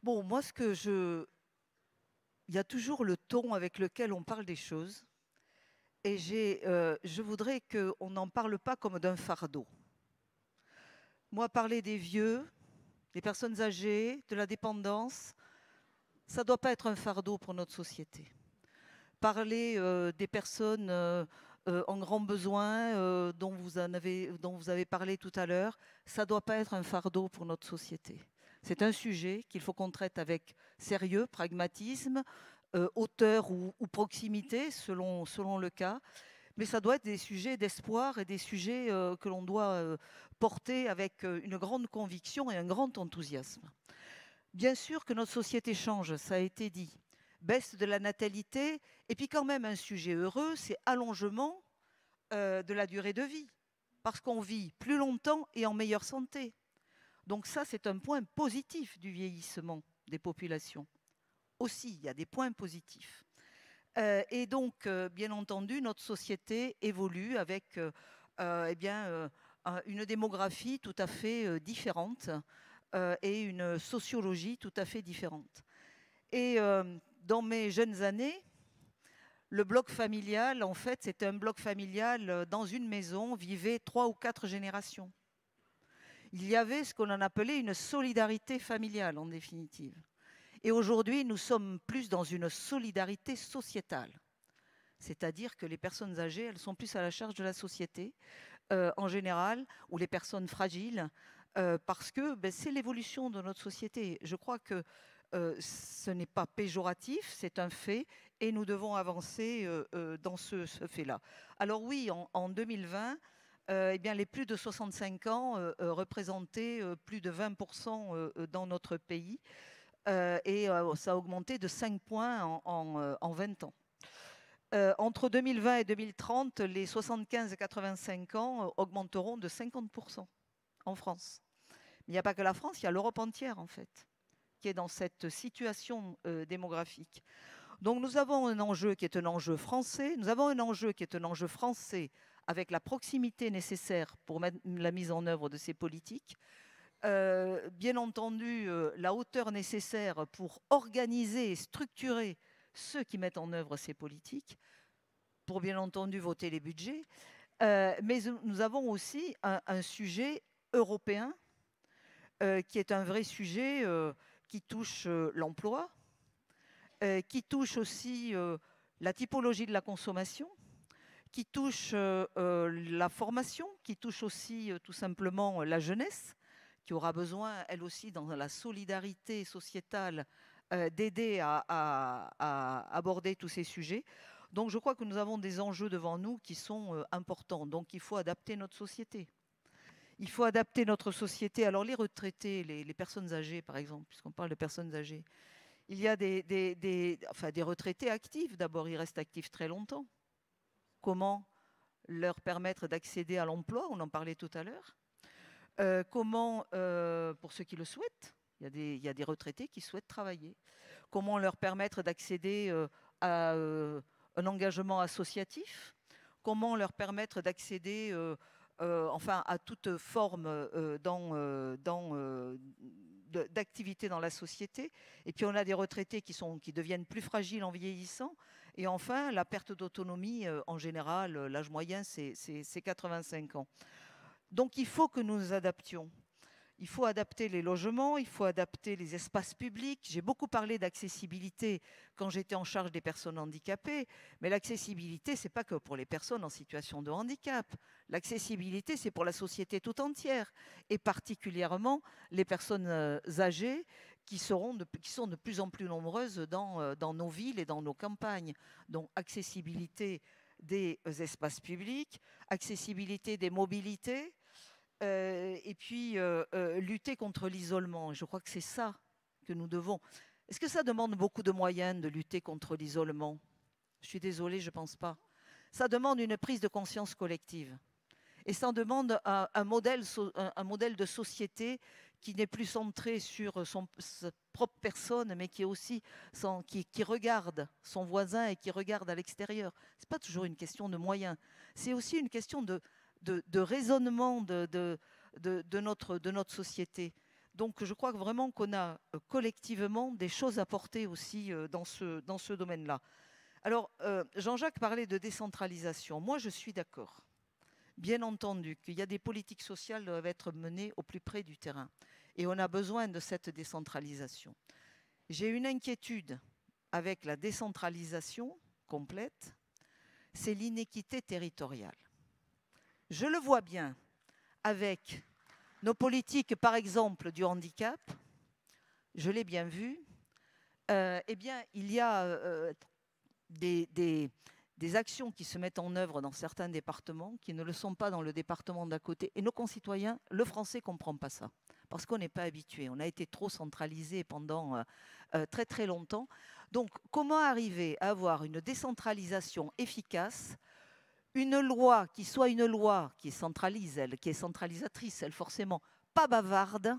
Bon, moi ce que je... Il y a toujours le ton avec lequel on parle des choses. Et je voudrais qu'on n'en parle pas comme d'un fardeau. Moi, parler des vieux, des personnes âgées, de la dépendance, ça ne doit pas être un fardeau pour notre société. Parler des personnes euh, en grand besoin dont, vous avez, dont vous avez parlé tout à l'heure, ça ne doit pas être un fardeau pour notre société. C'est un sujet qu'il faut qu'on traite avec sérieux, pragmatisme, hauteur ou, ou, proximité, selon, selon le cas mais ça doit être des sujets d'espoir et des sujets euh, que l'on doit euh, porter avec euh, une grande conviction et un grand enthousiasme. Bien sûr que notre société change, ça a été dit. Baisse de la natalité, et puis quand même un sujet heureux, c'est allongement de la durée de vie, parce qu'on vit plus longtemps et en meilleure santé. Donc ça, c'est un point positif du vieillissement des populations. Aussi, il y a des points positifs. Euh, et donc, euh, bien entendu, notre société évolue avec euh, eh bien, une démographie tout à fait différente et une sociologie tout à fait différente. Et dans mes jeunes années, le bloc familial, en fait, c'était un bloc familial dans une maison, vivait trois ou quatre générations. Il y avait ce qu'on en appelait une solidarité familiale, en définitive. Et aujourd'hui, nous sommes plus dans une solidarité sociétale. C'est-à-dire que les personnes âgées, elles sont plus à la charge de la société euh, en général, ou les personnes fragiles, euh, parce que ben, c'est l'évolution de notre société. Je crois que euh, ce n'est pas péjoratif, c'est un fait, et nous devons avancer dans ce, fait-là. Alors oui, en, 2020, eh bien, les plus de 65 ans représentaient plus de 20% dans notre pays. Euh, et euh, ça a augmenté de 5 points en, 20 euh, ans. entre 2020 et 2030, les 75 et 85 ans augmenteront de 50% en France. il n'y a pas que la France, il y a l'Europe entière en fait, qui est dans cette situation démographique. Donc nous avons un enjeu qui est un enjeu français, nous avons un enjeu qui est un enjeu français avec la proximité nécessaire pour la mise en œuvre de ces politiques. Euh, bien entendu euh, la hauteur nécessaire pour organiser et structurer ceux qui mettent en œuvre ces politiques, pour bien entendu voter les budgets. Euh, mais nous avons aussi un, sujet européen qui est un vrai sujet qui touche l'emploi, qui touche aussi la typologie de la consommation, qui touche la formation, qui touche aussi tout simplement la jeunesse qui aura besoin, elle aussi, dans la solidarité sociétale, euh, d'aider à, aborder tous ces sujets. Donc je crois que nous avons des enjeux devant nous qui sont euh, importants. Donc il faut adapter notre société. Il faut adapter notre société. Alors les retraités, les, personnes âgées par exemple, puisqu'on parle de personnes âgées, il y a des, retraités actifs. D'abord, ils restent actifs très longtemps. Comment leur permettre d'accéder à l'emploi? On en parlait tout à l'heure. Euh, comment, euh, pour ceux qui le souhaitent, il y, a des, il y, a des, retraités qui souhaitent travailler. Comment leur permettre d'accéder euh, à un engagement associatif? Comment leur permettre d'accéder enfin, à toute forme dans, dans d'activité dans la société. Et puis on a des retraités qui, qui deviennent plus fragiles en vieillissant. Et enfin, la perte d'autonomie, en général, l'âge moyen, c'est 85 ans. Donc il faut que nous nous adaptions. Il faut adapter les logements, il faut adapter les espaces publics. J'ai beaucoup parlé d'accessibilité quand j'étais en charge des personnes handicapées, mais l'accessibilité, ce n'est pas que pour les personnes en situation de handicap. L'accessibilité, c'est pour la société tout entière, et particulièrement les personnes euh, âgées qui, sont de plus en plus nombreuses dans, euh, dans nos villes et dans nos campagnes. Donc accessibilité des espaces publics, accessibilité des mobilités, et puis lutter contre l'isolement. Je crois que c'est ça que nous devons. Est-ce que ça demande beaucoup de moyens de lutter contre l'isolement? Je suis désolée, je ne pense pas. Ça demande une prise de conscience collective. Et ça demande un, modèle, un, modèle, de société qui n'est plus centré sur son, sa propre personne, mais qui aussi qui, qui, regarde son voisin et qui regarde à l'extérieur. Ce n'est pas toujours une question de moyens. C'est aussi une question de, de, raisonnement de, notre, société. Donc je crois vraiment qu'on a euh, collectivement des choses à porter aussi euh, dans ce, dans ce domaine-là. Alors, euh, Jean-Jacques parlait de décentralisation. Moi, je suis d'accord. Bien entendu qu'il y a des politiques sociales qui doivent être menées au plus près du terrain. Et on a besoin de cette décentralisation. J'ai une inquiétude avec la décentralisation complète, c'est l'inéquité territoriale. Je le vois bien avec nos politiques, par exemple, du handicap. Je l'ai bien vu. Euh, eh bien, il y a euh, des, actions qui se mettent en œuvre dans certains départements qui ne le sont pas dans le département d'à côté. Et nos concitoyens, le français ne comprend pas ça. Parce qu'on n'est pas habitué. On a été trop centralisé pendant euh, très très longtemps. Donc, comment arriver à avoir une décentralisation efficace une loi qui soit une loi qui centralise, elle, qui est centralisatrice, elle forcément, pas bavarde,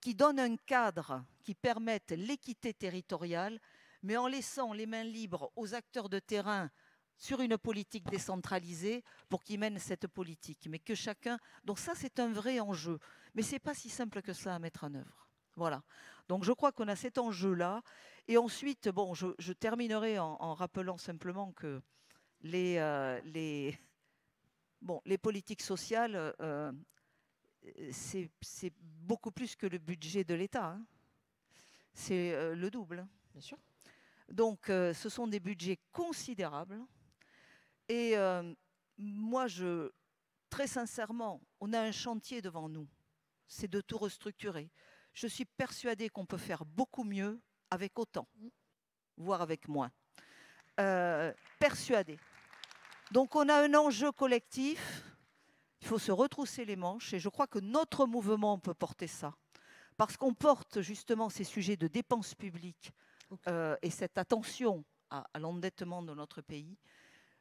qui donne un cadre qui permette l'équité territoriale, mais en laissant les mains libres aux acteurs de terrain sur une politique décentralisée pour qu'ils mènent cette politique. Mais que chacun. Donc, ça, c'est un vrai enjeu. Mais ce n'est pas si simple que ça à mettre en œuvre. Voilà. Donc, je crois qu'on a cet enjeu-là. Et ensuite, bon, je, terminerai en rappelant simplement que les, euh, les, bon, les politiques sociales, euh, euh, c'est beaucoup plus que le budget de l'État. Hein. C'est le double. Bien sûr. Donc, ce sont des budgets considérables. Et moi, je, très sincèrement, on a un chantier devant nous. C'est de tout restructurer. Je suis persuadée qu'on peut faire beaucoup mieux avec autant, mmh. voire avec moins. persuadée. Donc on a un enjeu collectif, il faut se retrousser les manches et je crois que notre mouvement peut porter ça. Parce qu'on porte justement ces sujets de dépenses publiques euh, et cette attention à, l'endettement de notre pays.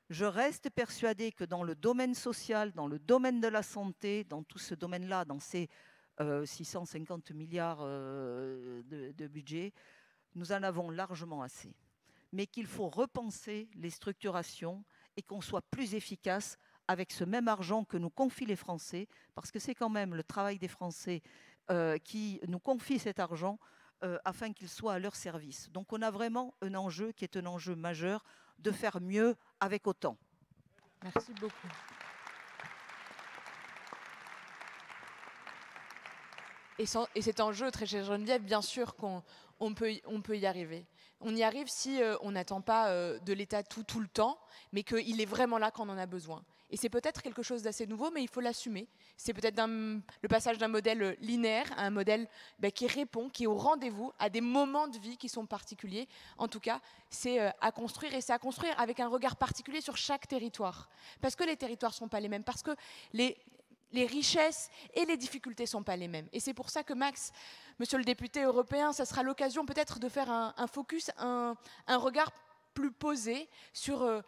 Je reste persuadée que dans le domaine social, dans le domaine de la santé, dans tout ce domaine-là, dans ces 650 euh, milliards euh, de budget, nous en avons largement assez. Mais qu'il faut repenser les structurations et qu'on soit plus efficace avec ce même argent que nous confient les Français, parce que c'est quand même le travail des Français euh, qui nous confie cet argent euh, afin qu'il soit à leur service. Donc on a vraiment un enjeu qui est un enjeu majeur de faire mieux avec autant. Merci beaucoup. Et, et cet enjeu, très cher Geneviève, bien sûr qu'on on peut, on peut y arriver. On y arrive si euh, on n'attend pas euh, de l'État tout, le temps, mais qu'il est vraiment là quand on en a besoin. Et c'est peut-être quelque chose d'assez nouveau, mais il faut l'assumer. C'est peut-être le passage d'un modèle linéaire à un modèle ben, qui répond, qui est au rendez-vous à des moments de vie qui sont particuliers. En tout cas, c'est euh, à construire et c'est à construire avec un regard particulier sur chaque territoire. Parce que les territoires ne sont pas les mêmes, parce que les, les richesses et les difficultés ne sont pas les mêmes. Et c'est pour ça que Max, monsieur le député européen, ça sera l'occasion peut-être de faire un, focus, un, regard plus posé sur euh,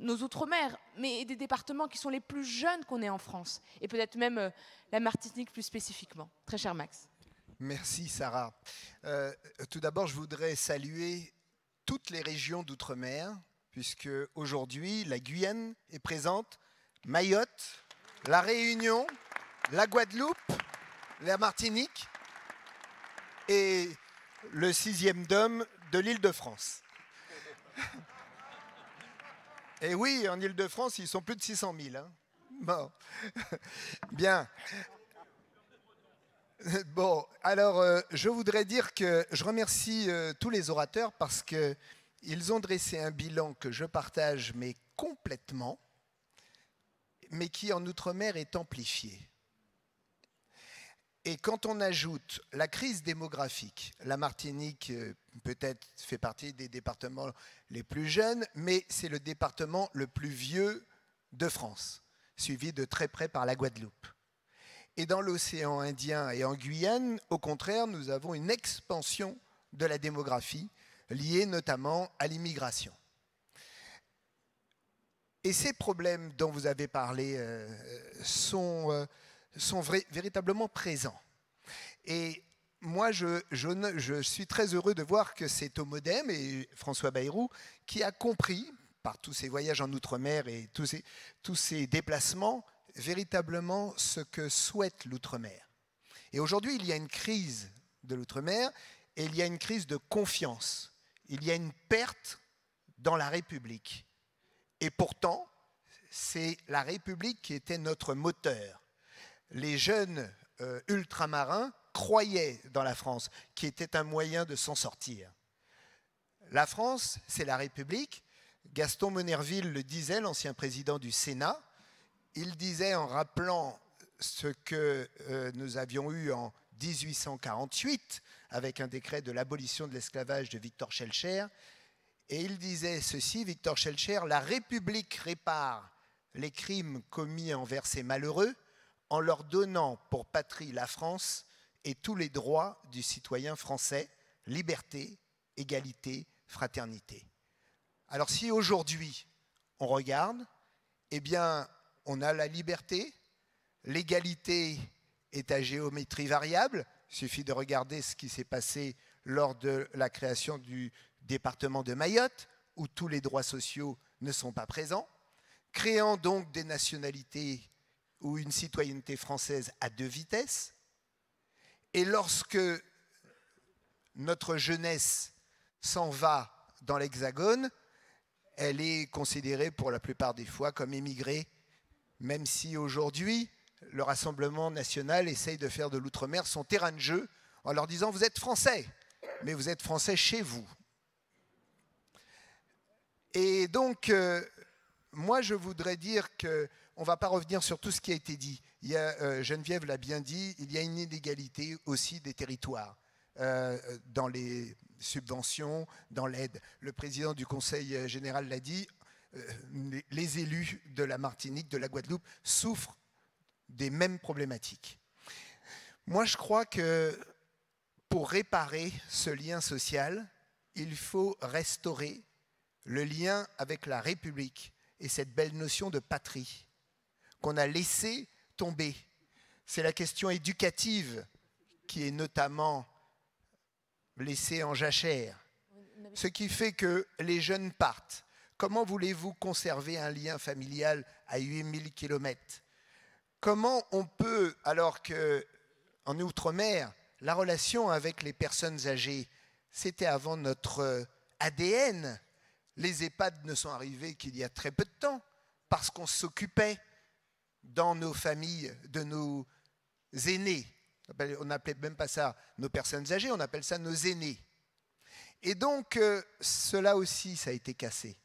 nos outre-mer, mais des départements qui sont les plus jeunes qu'on ait en France, et peut-être même euh, la Martinique plus spécifiquement. Très cher Max. Merci Sarah. Euh, tout d'abord, je voudrais saluer toutes les régions d'outre-mer, puisque aujourd'hui, la Guyane est présente, Mayotte, la Réunion, la Guadeloupe, la Martinique et le sixième dôme de l'île de France. Et oui, en île de France, ils sont plus de 600 000. Hein. Bon. Bien. Bon, alors euh, je voudrais dire que je remercie euh, tous les orateurs parce qu'ils ont dressé un bilan que je partage, mais complètement mais qui en Outre-mer est amplifiée. Et quand on ajoute la crise démographique, la Martinique euh, peut-être fait partie des départements les plus jeunes, mais c'est le département le plus vieux de France, suivi de très près par la Guadeloupe. Et dans l'océan Indien et en Guyane, au contraire, nous avons une expansion de la démographie liée notamment à l'immigration. Et ces problèmes dont vous avez parlé euh, sont, euh, véritablement présents. Et moi, je, suis très heureux de voir que c'est Omodem et François Bayrou qui a compris, par tous ces voyages en Outre-mer et tous ces, tous ces déplacements, véritablement ce que souhaite l'Outre-mer. Et aujourd'hui, il y a une crise de l'Outre-mer et il y a une crise de confiance. Il y a une perte dans la République. Et pourtant, c'est la République qui était notre moteur. Les jeunes euh, ultramarins croyaient dans la France, qui était un moyen de s'en sortir. La France, c'est la République. Gaston Monerville le disait, l'ancien président du Sénat. Il disait en rappelant ce que euh, nous avions eu en 1848 avec un décret de l'abolition de l'esclavage de Victor Schellcher, et il disait ceci, Victor Schellcher, la République répare les crimes commis envers ces malheureux en leur donnant pour patrie la France et tous les droits du citoyen français, liberté, égalité, fraternité. Alors si aujourd'hui on regarde, eh bien on a la liberté, l'égalité est à géométrie variable, il suffit de regarder ce qui s'est passé lors de la création du département de Mayotte, où tous les droits sociaux ne sont pas présents, créant donc des nationalités ou une citoyenneté française à deux vitesses. Et lorsque notre jeunesse s'en va dans l'Hexagone, elle est considérée pour la plupart des fois comme émigrée, même si aujourd'hui, le Rassemblement national essaye de faire de l'outre-mer son terrain de jeu en leur disant vous êtes français, mais vous êtes français chez vous. Et donc, euh, moi, je voudrais dire qu'on ne va pas revenir sur tout ce qui a été dit. Euh, Geneviève l'a bien dit, il y a une inégalité aussi des territoires euh, dans les subventions, dans l'aide. Le président du Conseil général l'a dit, les élus de la Martinique, de la Guadeloupe souffrent des mêmes problématiques. Moi, je crois que pour réparer ce lien social, il faut restaurer le lien avec la République et cette belle notion de patrie qu'on a laissé tomber. C'est la question éducative qui est notamment laissée en jachère. Ce qui fait que les jeunes partent. Comment voulez-vous conserver un lien familial à 8000 km Comment on peut, alors que en Outre-mer, la relation avec les personnes âgées, c'était avant notre ADN, les EHPAD ne sont arrivés qu'il y a très peu de temps, parce qu'on s'occupait dans nos familles de nos aînés. On n'appelait même pas ça nos personnes âgées, on appelle ça nos aînés. Et donc, euh, cela aussi, ça a été cassé.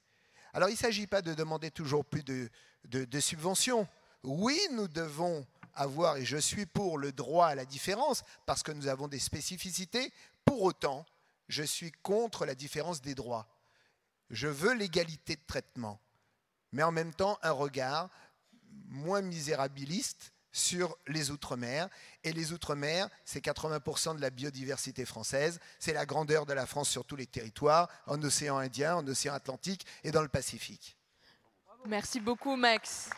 Alors, il ne s'agit pas de demander toujours plus de, de subventions. Oui, nous devons avoir, et je suis pour le droit à la différence, parce que nous avons des spécificités. Pour autant, je suis contre la différence des droits. Je veux l'égalité de traitement, mais en même temps un regard moins misérabiliste sur les Outre-mer. Et les Outre-mer, c'est 80% de la biodiversité française, c'est la grandeur de la France sur tous les territoires, en océan Indien, en océan Atlantique et dans le Pacifique. Merci beaucoup, Max.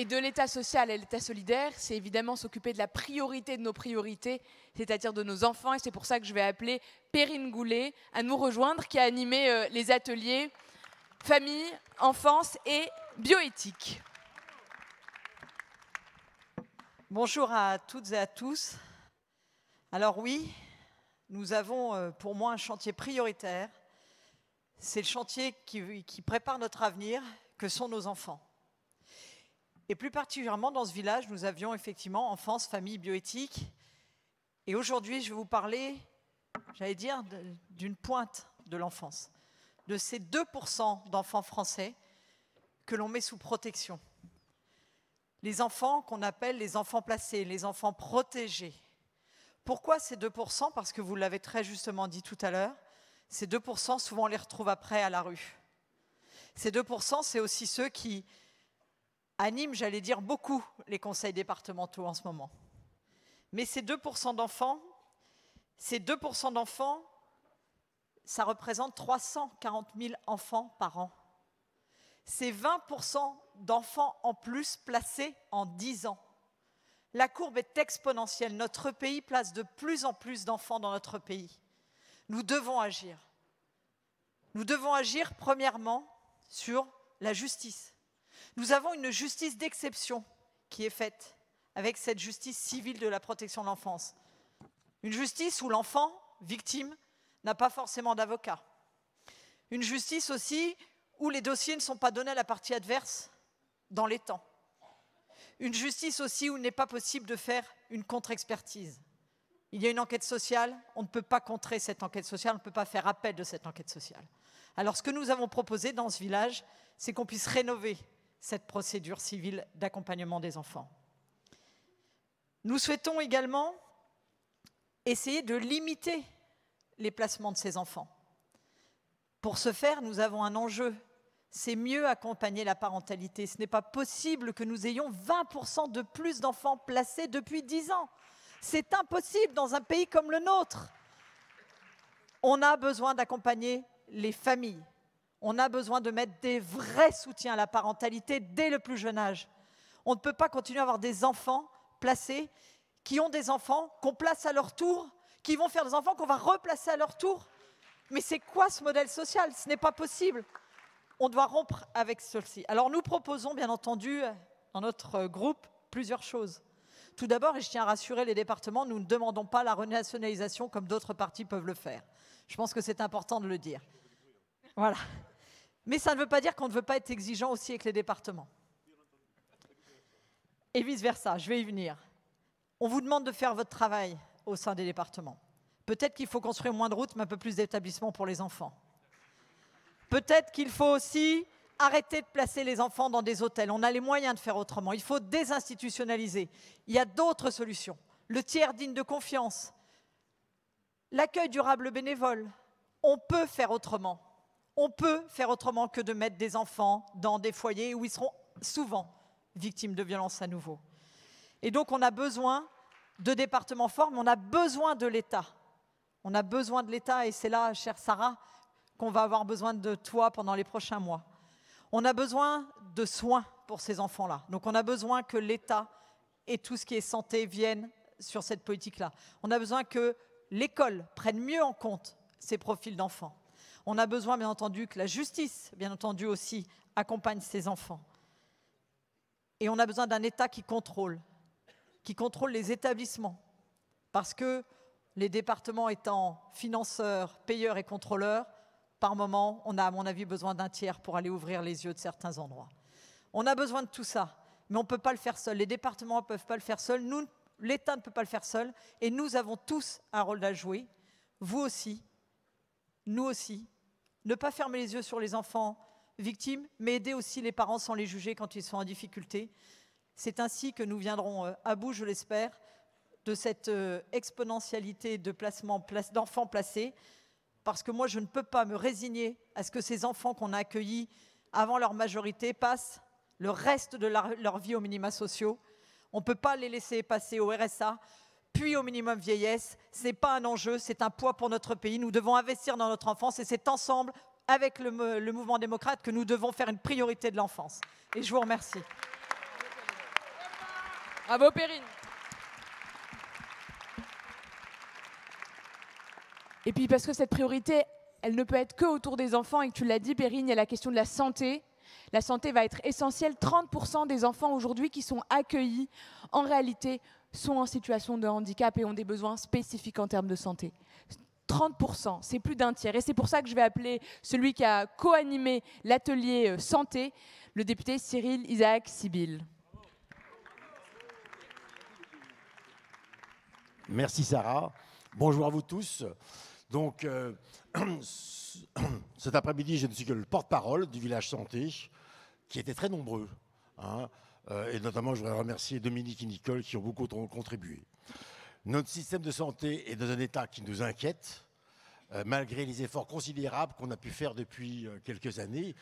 Et de l'État social et l'État solidaire, c'est évidemment s'occuper de la priorité de nos priorités, c'est-à-dire de nos enfants. Et c'est pour ça que je vais appeler Perrine Goulet à nous rejoindre, qui a animé euh, les ateliers famille, enfance et bioéthique. Bonjour à toutes et à tous. Alors oui, nous avons euh, pour moi un chantier prioritaire. C'est le chantier qui, prépare notre avenir, que sont nos enfants. Et plus particulièrement dans ce village, nous avions effectivement enfance, famille, bioéthique. Et aujourd'hui, je vais vous parler, j'allais dire, d'une pointe de l'enfance de ces 2% d'enfants français que l'on met sous protection. Les enfants qu'on appelle les enfants placés, les enfants protégés. Pourquoi ces 2% Parce que vous l'avez très justement dit tout à l'heure, ces 2%, souvent on les retrouve après à la rue. Ces 2%, c'est aussi ceux qui animent, j'allais dire, beaucoup les conseils départementaux en ce moment. Mais ces 2% d'enfants, ces 2% d'enfants ça représente 340 000 enfants par an. C'est 20% d'enfants en plus placés en 10 ans. La courbe est exponentielle. Notre pays place de plus en plus d'enfants dans notre pays. Nous devons agir. Nous devons agir premièrement sur la justice. Nous avons une justice d'exception qui est faite avec cette justice civile de la protection de l'enfance. Une justice où l'enfant, victime, n'a pas forcément d'avocat. Une justice aussi où les dossiers ne sont pas donnés à la partie adverse dans les temps. Une justice aussi où il n'est pas possible de faire une contre-expertise. Il y a une enquête sociale, on ne peut pas contrer cette enquête sociale, on ne peut pas faire appel de cette enquête sociale. Alors ce que nous avons proposé dans ce village, c'est qu'on puisse rénover cette procédure civile d'accompagnement des enfants. Nous souhaitons également essayer de limiter les placements de ces enfants. Pour ce faire, nous avons un enjeu. C'est mieux accompagner la parentalité. Ce n'est pas possible que nous ayons 20% de plus d'enfants placés depuis 10 ans. C'est impossible dans un pays comme le nôtre. On a besoin d'accompagner les familles. On a besoin de mettre des vrais soutiens à la parentalité dès le plus jeune âge. On ne peut pas continuer à avoir des enfants placés qui ont des enfants qu'on place à leur tour qui vont faire des enfants qu'on va replacer à leur tour. Mais c'est quoi ce modèle social? Ce n'est pas possible. On doit rompre avec ceci. Alors nous proposons, bien entendu, dans notre groupe, plusieurs choses. Tout d'abord, et je tiens à rassurer les départements, nous ne demandons pas la renationalisation comme d'autres partis peuvent le faire. Je pense que c'est important de le dire. Voilà. Mais ça ne veut pas dire qu'on ne veut pas être exigeant aussi avec les départements. Et vice-versa, je vais y venir. On vous demande de faire votre travail au sein des départements. Peut-être qu'il faut construire moins de routes, mais un peu plus d'établissements pour les enfants. Peut-être qu'il faut aussi arrêter de placer les enfants dans des hôtels. On a les moyens de faire autrement. Il faut désinstitutionnaliser. Il y a d'autres solutions. Le tiers digne de confiance, l'accueil durable bénévole. On peut faire autrement. On peut faire autrement que de mettre des enfants dans des foyers où ils seront souvent victimes de violences à nouveau. Et donc on a besoin de départements forts, mais on a besoin de l'État. On a besoin de l'État et c'est là, chère Sarah, qu'on va avoir besoin de toi pendant les prochains mois. On a besoin de soins pour ces enfants-là. Donc on a besoin que l'État et tout ce qui est santé viennent sur cette politique-là. On a besoin que l'école prenne mieux en compte ces profils d'enfants. On a besoin, bien entendu, que la justice, bien entendu aussi, accompagne ces enfants. Et on a besoin d'un État qui contrôle, qui contrôle les établissements. Parce que les départements étant financeurs, payeurs et contrôleurs, par moment, on a, à mon avis, besoin d'un tiers pour aller ouvrir les yeux de certains endroits. On a besoin de tout ça. mais on ne peut pas le faire seul. Les départements ne peuvent pas le faire seuls. Nous, l'État ne peut pas le faire seul. Et nous avons tous un rôle à jouer. Vous aussi, nous aussi. Ne pas fermer les yeux sur les enfants victimes, mais aider aussi les parents sans les juger quand ils sont en difficulté. C'est ainsi que nous viendrons euh, à bout, je l'espère, de cette euh, exponentialité de placement d'enfants placés, parce que moi, je ne peux pas me résigner à ce que ces enfants qu'on a accueillis avant leur majorité passent le reste de leur, vie aux minima sociaux. On ne peut pas les laisser passer au RSA, puis au minimum vieillesse. Ce n'est pas un enjeu, c'est un poids pour notre pays. Nous devons investir dans notre enfance et c'est ensemble, avec le, mouvement démocrate, que nous devons faire une priorité de l'enfance. Et je vous remercie. Bravo Perrine. Et puis parce que cette priorité, elle ne peut être que autour des enfants et que tu l'as dit Perrine, il y a la question de la santé la santé va être essentielle. 30% des enfants aujourd'hui qui sont accueillis, en réalité, sont en situation de handicap et ont des besoins spécifiques en termes de santé. 30%, c'est plus d'un tiers. Et c'est pour ça que je vais appeler celui qui a co-animé l'atelier euh, santé, le député Cyril Isaac Sibyl. Merci Sarah. Bonjour à vous tous. Donc, euh, cet après-midi, je ne suis que le porte-parole du village santé, qui était très nombreux. Hein, euh, et notamment, je voudrais remercier Dominique et Nicole qui ont beaucoup contribué. Notre système de santé est dans un état qui nous inquiète, euh, malgré les efforts considérables qu'on a pu faire depuis quelques années.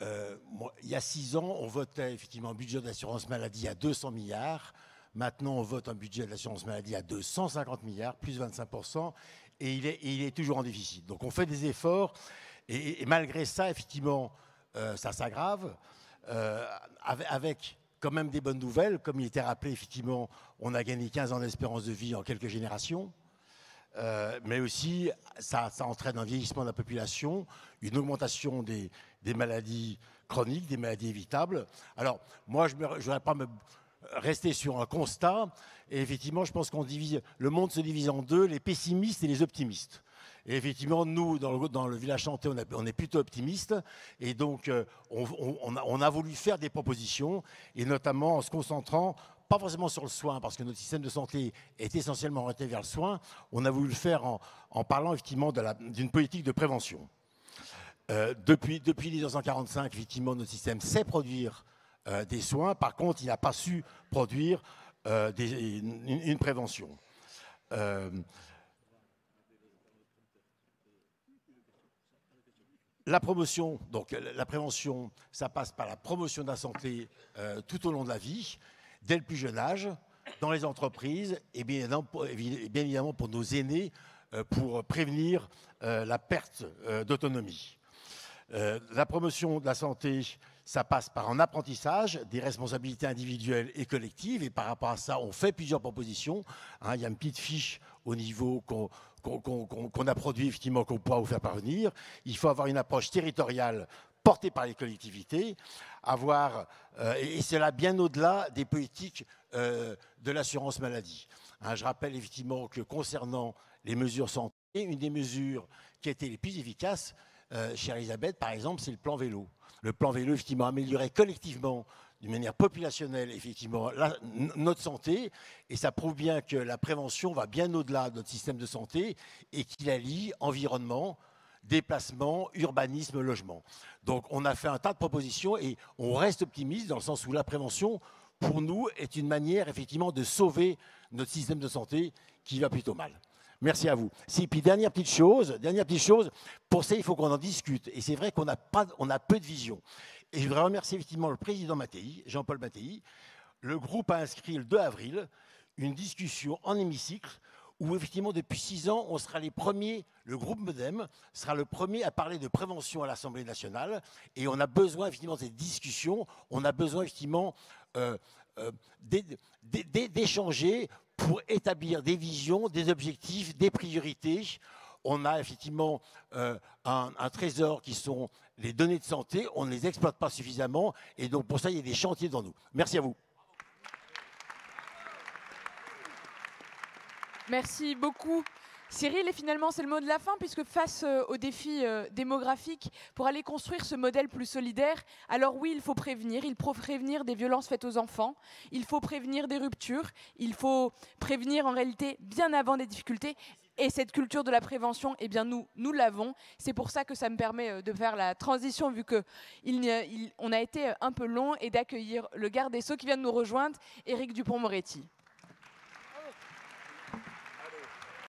il y a six ans, on votait effectivement un budget d'assurance maladie à 200 milliards. Maintenant, on vote un budget de l'assurance maladie à 250 milliards, plus 25% et il est, toujours en déficit. Donc on fait des efforts, et, malgré ça, effectivement, euh, ça s'aggrave, euh, avec, quand même des bonnes nouvelles. Comme il était rappelé, effectivement, on a gagné 15 ans d'espérance de vie en quelques générations. Euh, mais aussi, ça, entraîne un vieillissement de la population, une augmentation des, maladies chroniques, des maladies évitables. Alors, moi, je ne voudrais pas me rester sur un constat. Et effectivement, je pense qu'on divise, le monde se divise en deux, les pessimistes et les optimistes. Et effectivement, nous, dans le, village chanté, on, est plutôt optimistes. Et donc, euh, on, a, voulu faire des propositions, et notamment en se concentrant, pas forcément sur le soin, parce que notre système de santé est essentiellement orienté vers le soin. On a voulu le faire en, parlant effectivement d'une politique de prévention. Euh, depuis 1945, effectivement, notre système sait produire euh, des soins. Par contre, il n'a pas su produire euh, une, prévention. Euh, la promotion, donc la prévention, ça passe par la promotion de la santé tout au long de la vie, dès le plus jeune âge, dans les entreprises et bien évidemment pour nos aînés, pour prévenir la perte d'autonomie. la promotion de la santé, ça passe par un apprentissage des responsabilités individuelles et collectives. Et par rapport à ça, on fait plusieurs propositions. Hein. il y a une petite fiche au niveau qu'on a produit, effectivement, qu'on pourra vous faire parvenir. Il faut avoir une approche territoriale portée par les collectivités, avoir, euh, et cela bien au-delà des politiques euh, de l'assurance maladie. Hein. je rappelle effectivement que concernant les mesures santé, une des mesures qui a été les plus efficaces, euh, chère Elisabeth, par exemple, c'est le plan vélo le plan vélo, effectivement, améliorer collectivement, d'une manière populationnelle, effectivement, notre santé. Et ça prouve bien que la prévention va bien au-delà de notre système de santé et qu'il allie environnement, déplacement, urbanisme, logement. Donc on a fait un tas de propositions et on reste optimiste dans le sens où la prévention, pour nous, est une manière effectivement de sauver notre système de santé qui va plutôt mal. Merci à vous. Si, puis dernière petite chose, dernière petite chose, pour ça, il faut qu'on en discute. Et c'est vrai qu'on a, peu de vision. Et je voudrais remercier effectivement le président Mattei, Jean-Paul Mattei. Le groupe a inscrit le 2 avril une discussion en hémicycle où effectivement depuis six ans, on sera les premiers, le groupe MEDEM sera le premier à parler de prévention à l'Assemblée nationale. Et on a besoin effectivement de cette discussion, on a besoin effectivement euh, euh, d'échanger pour établir des visions, des objectifs, des priorités. On a effectivement euh, un, trésor qui sont les données de santé. On ne les exploite pas suffisamment. Et donc, pour ça, il y a des chantiers dans nous. Merci à vous. Merci beaucoup. Cyril, et finalement c'est le mot de la fin, puisque face euh, aux défis euh, démographiques, pour aller construire ce modèle plus solidaire, alors oui, il faut prévenir, il faut prévenir des violences faites aux enfants, il faut prévenir des ruptures, il faut prévenir en réalité bien avant des difficultés, et cette culture de la prévention, eh bien nous, l'avons. C'est pour ça que ça me permet euh, de faire la transition, vu que il, il- on a été un peu long, et d'accueillir le garde des Sceaux qui vient de nous rejoindre, Éric Dupont-Moretti.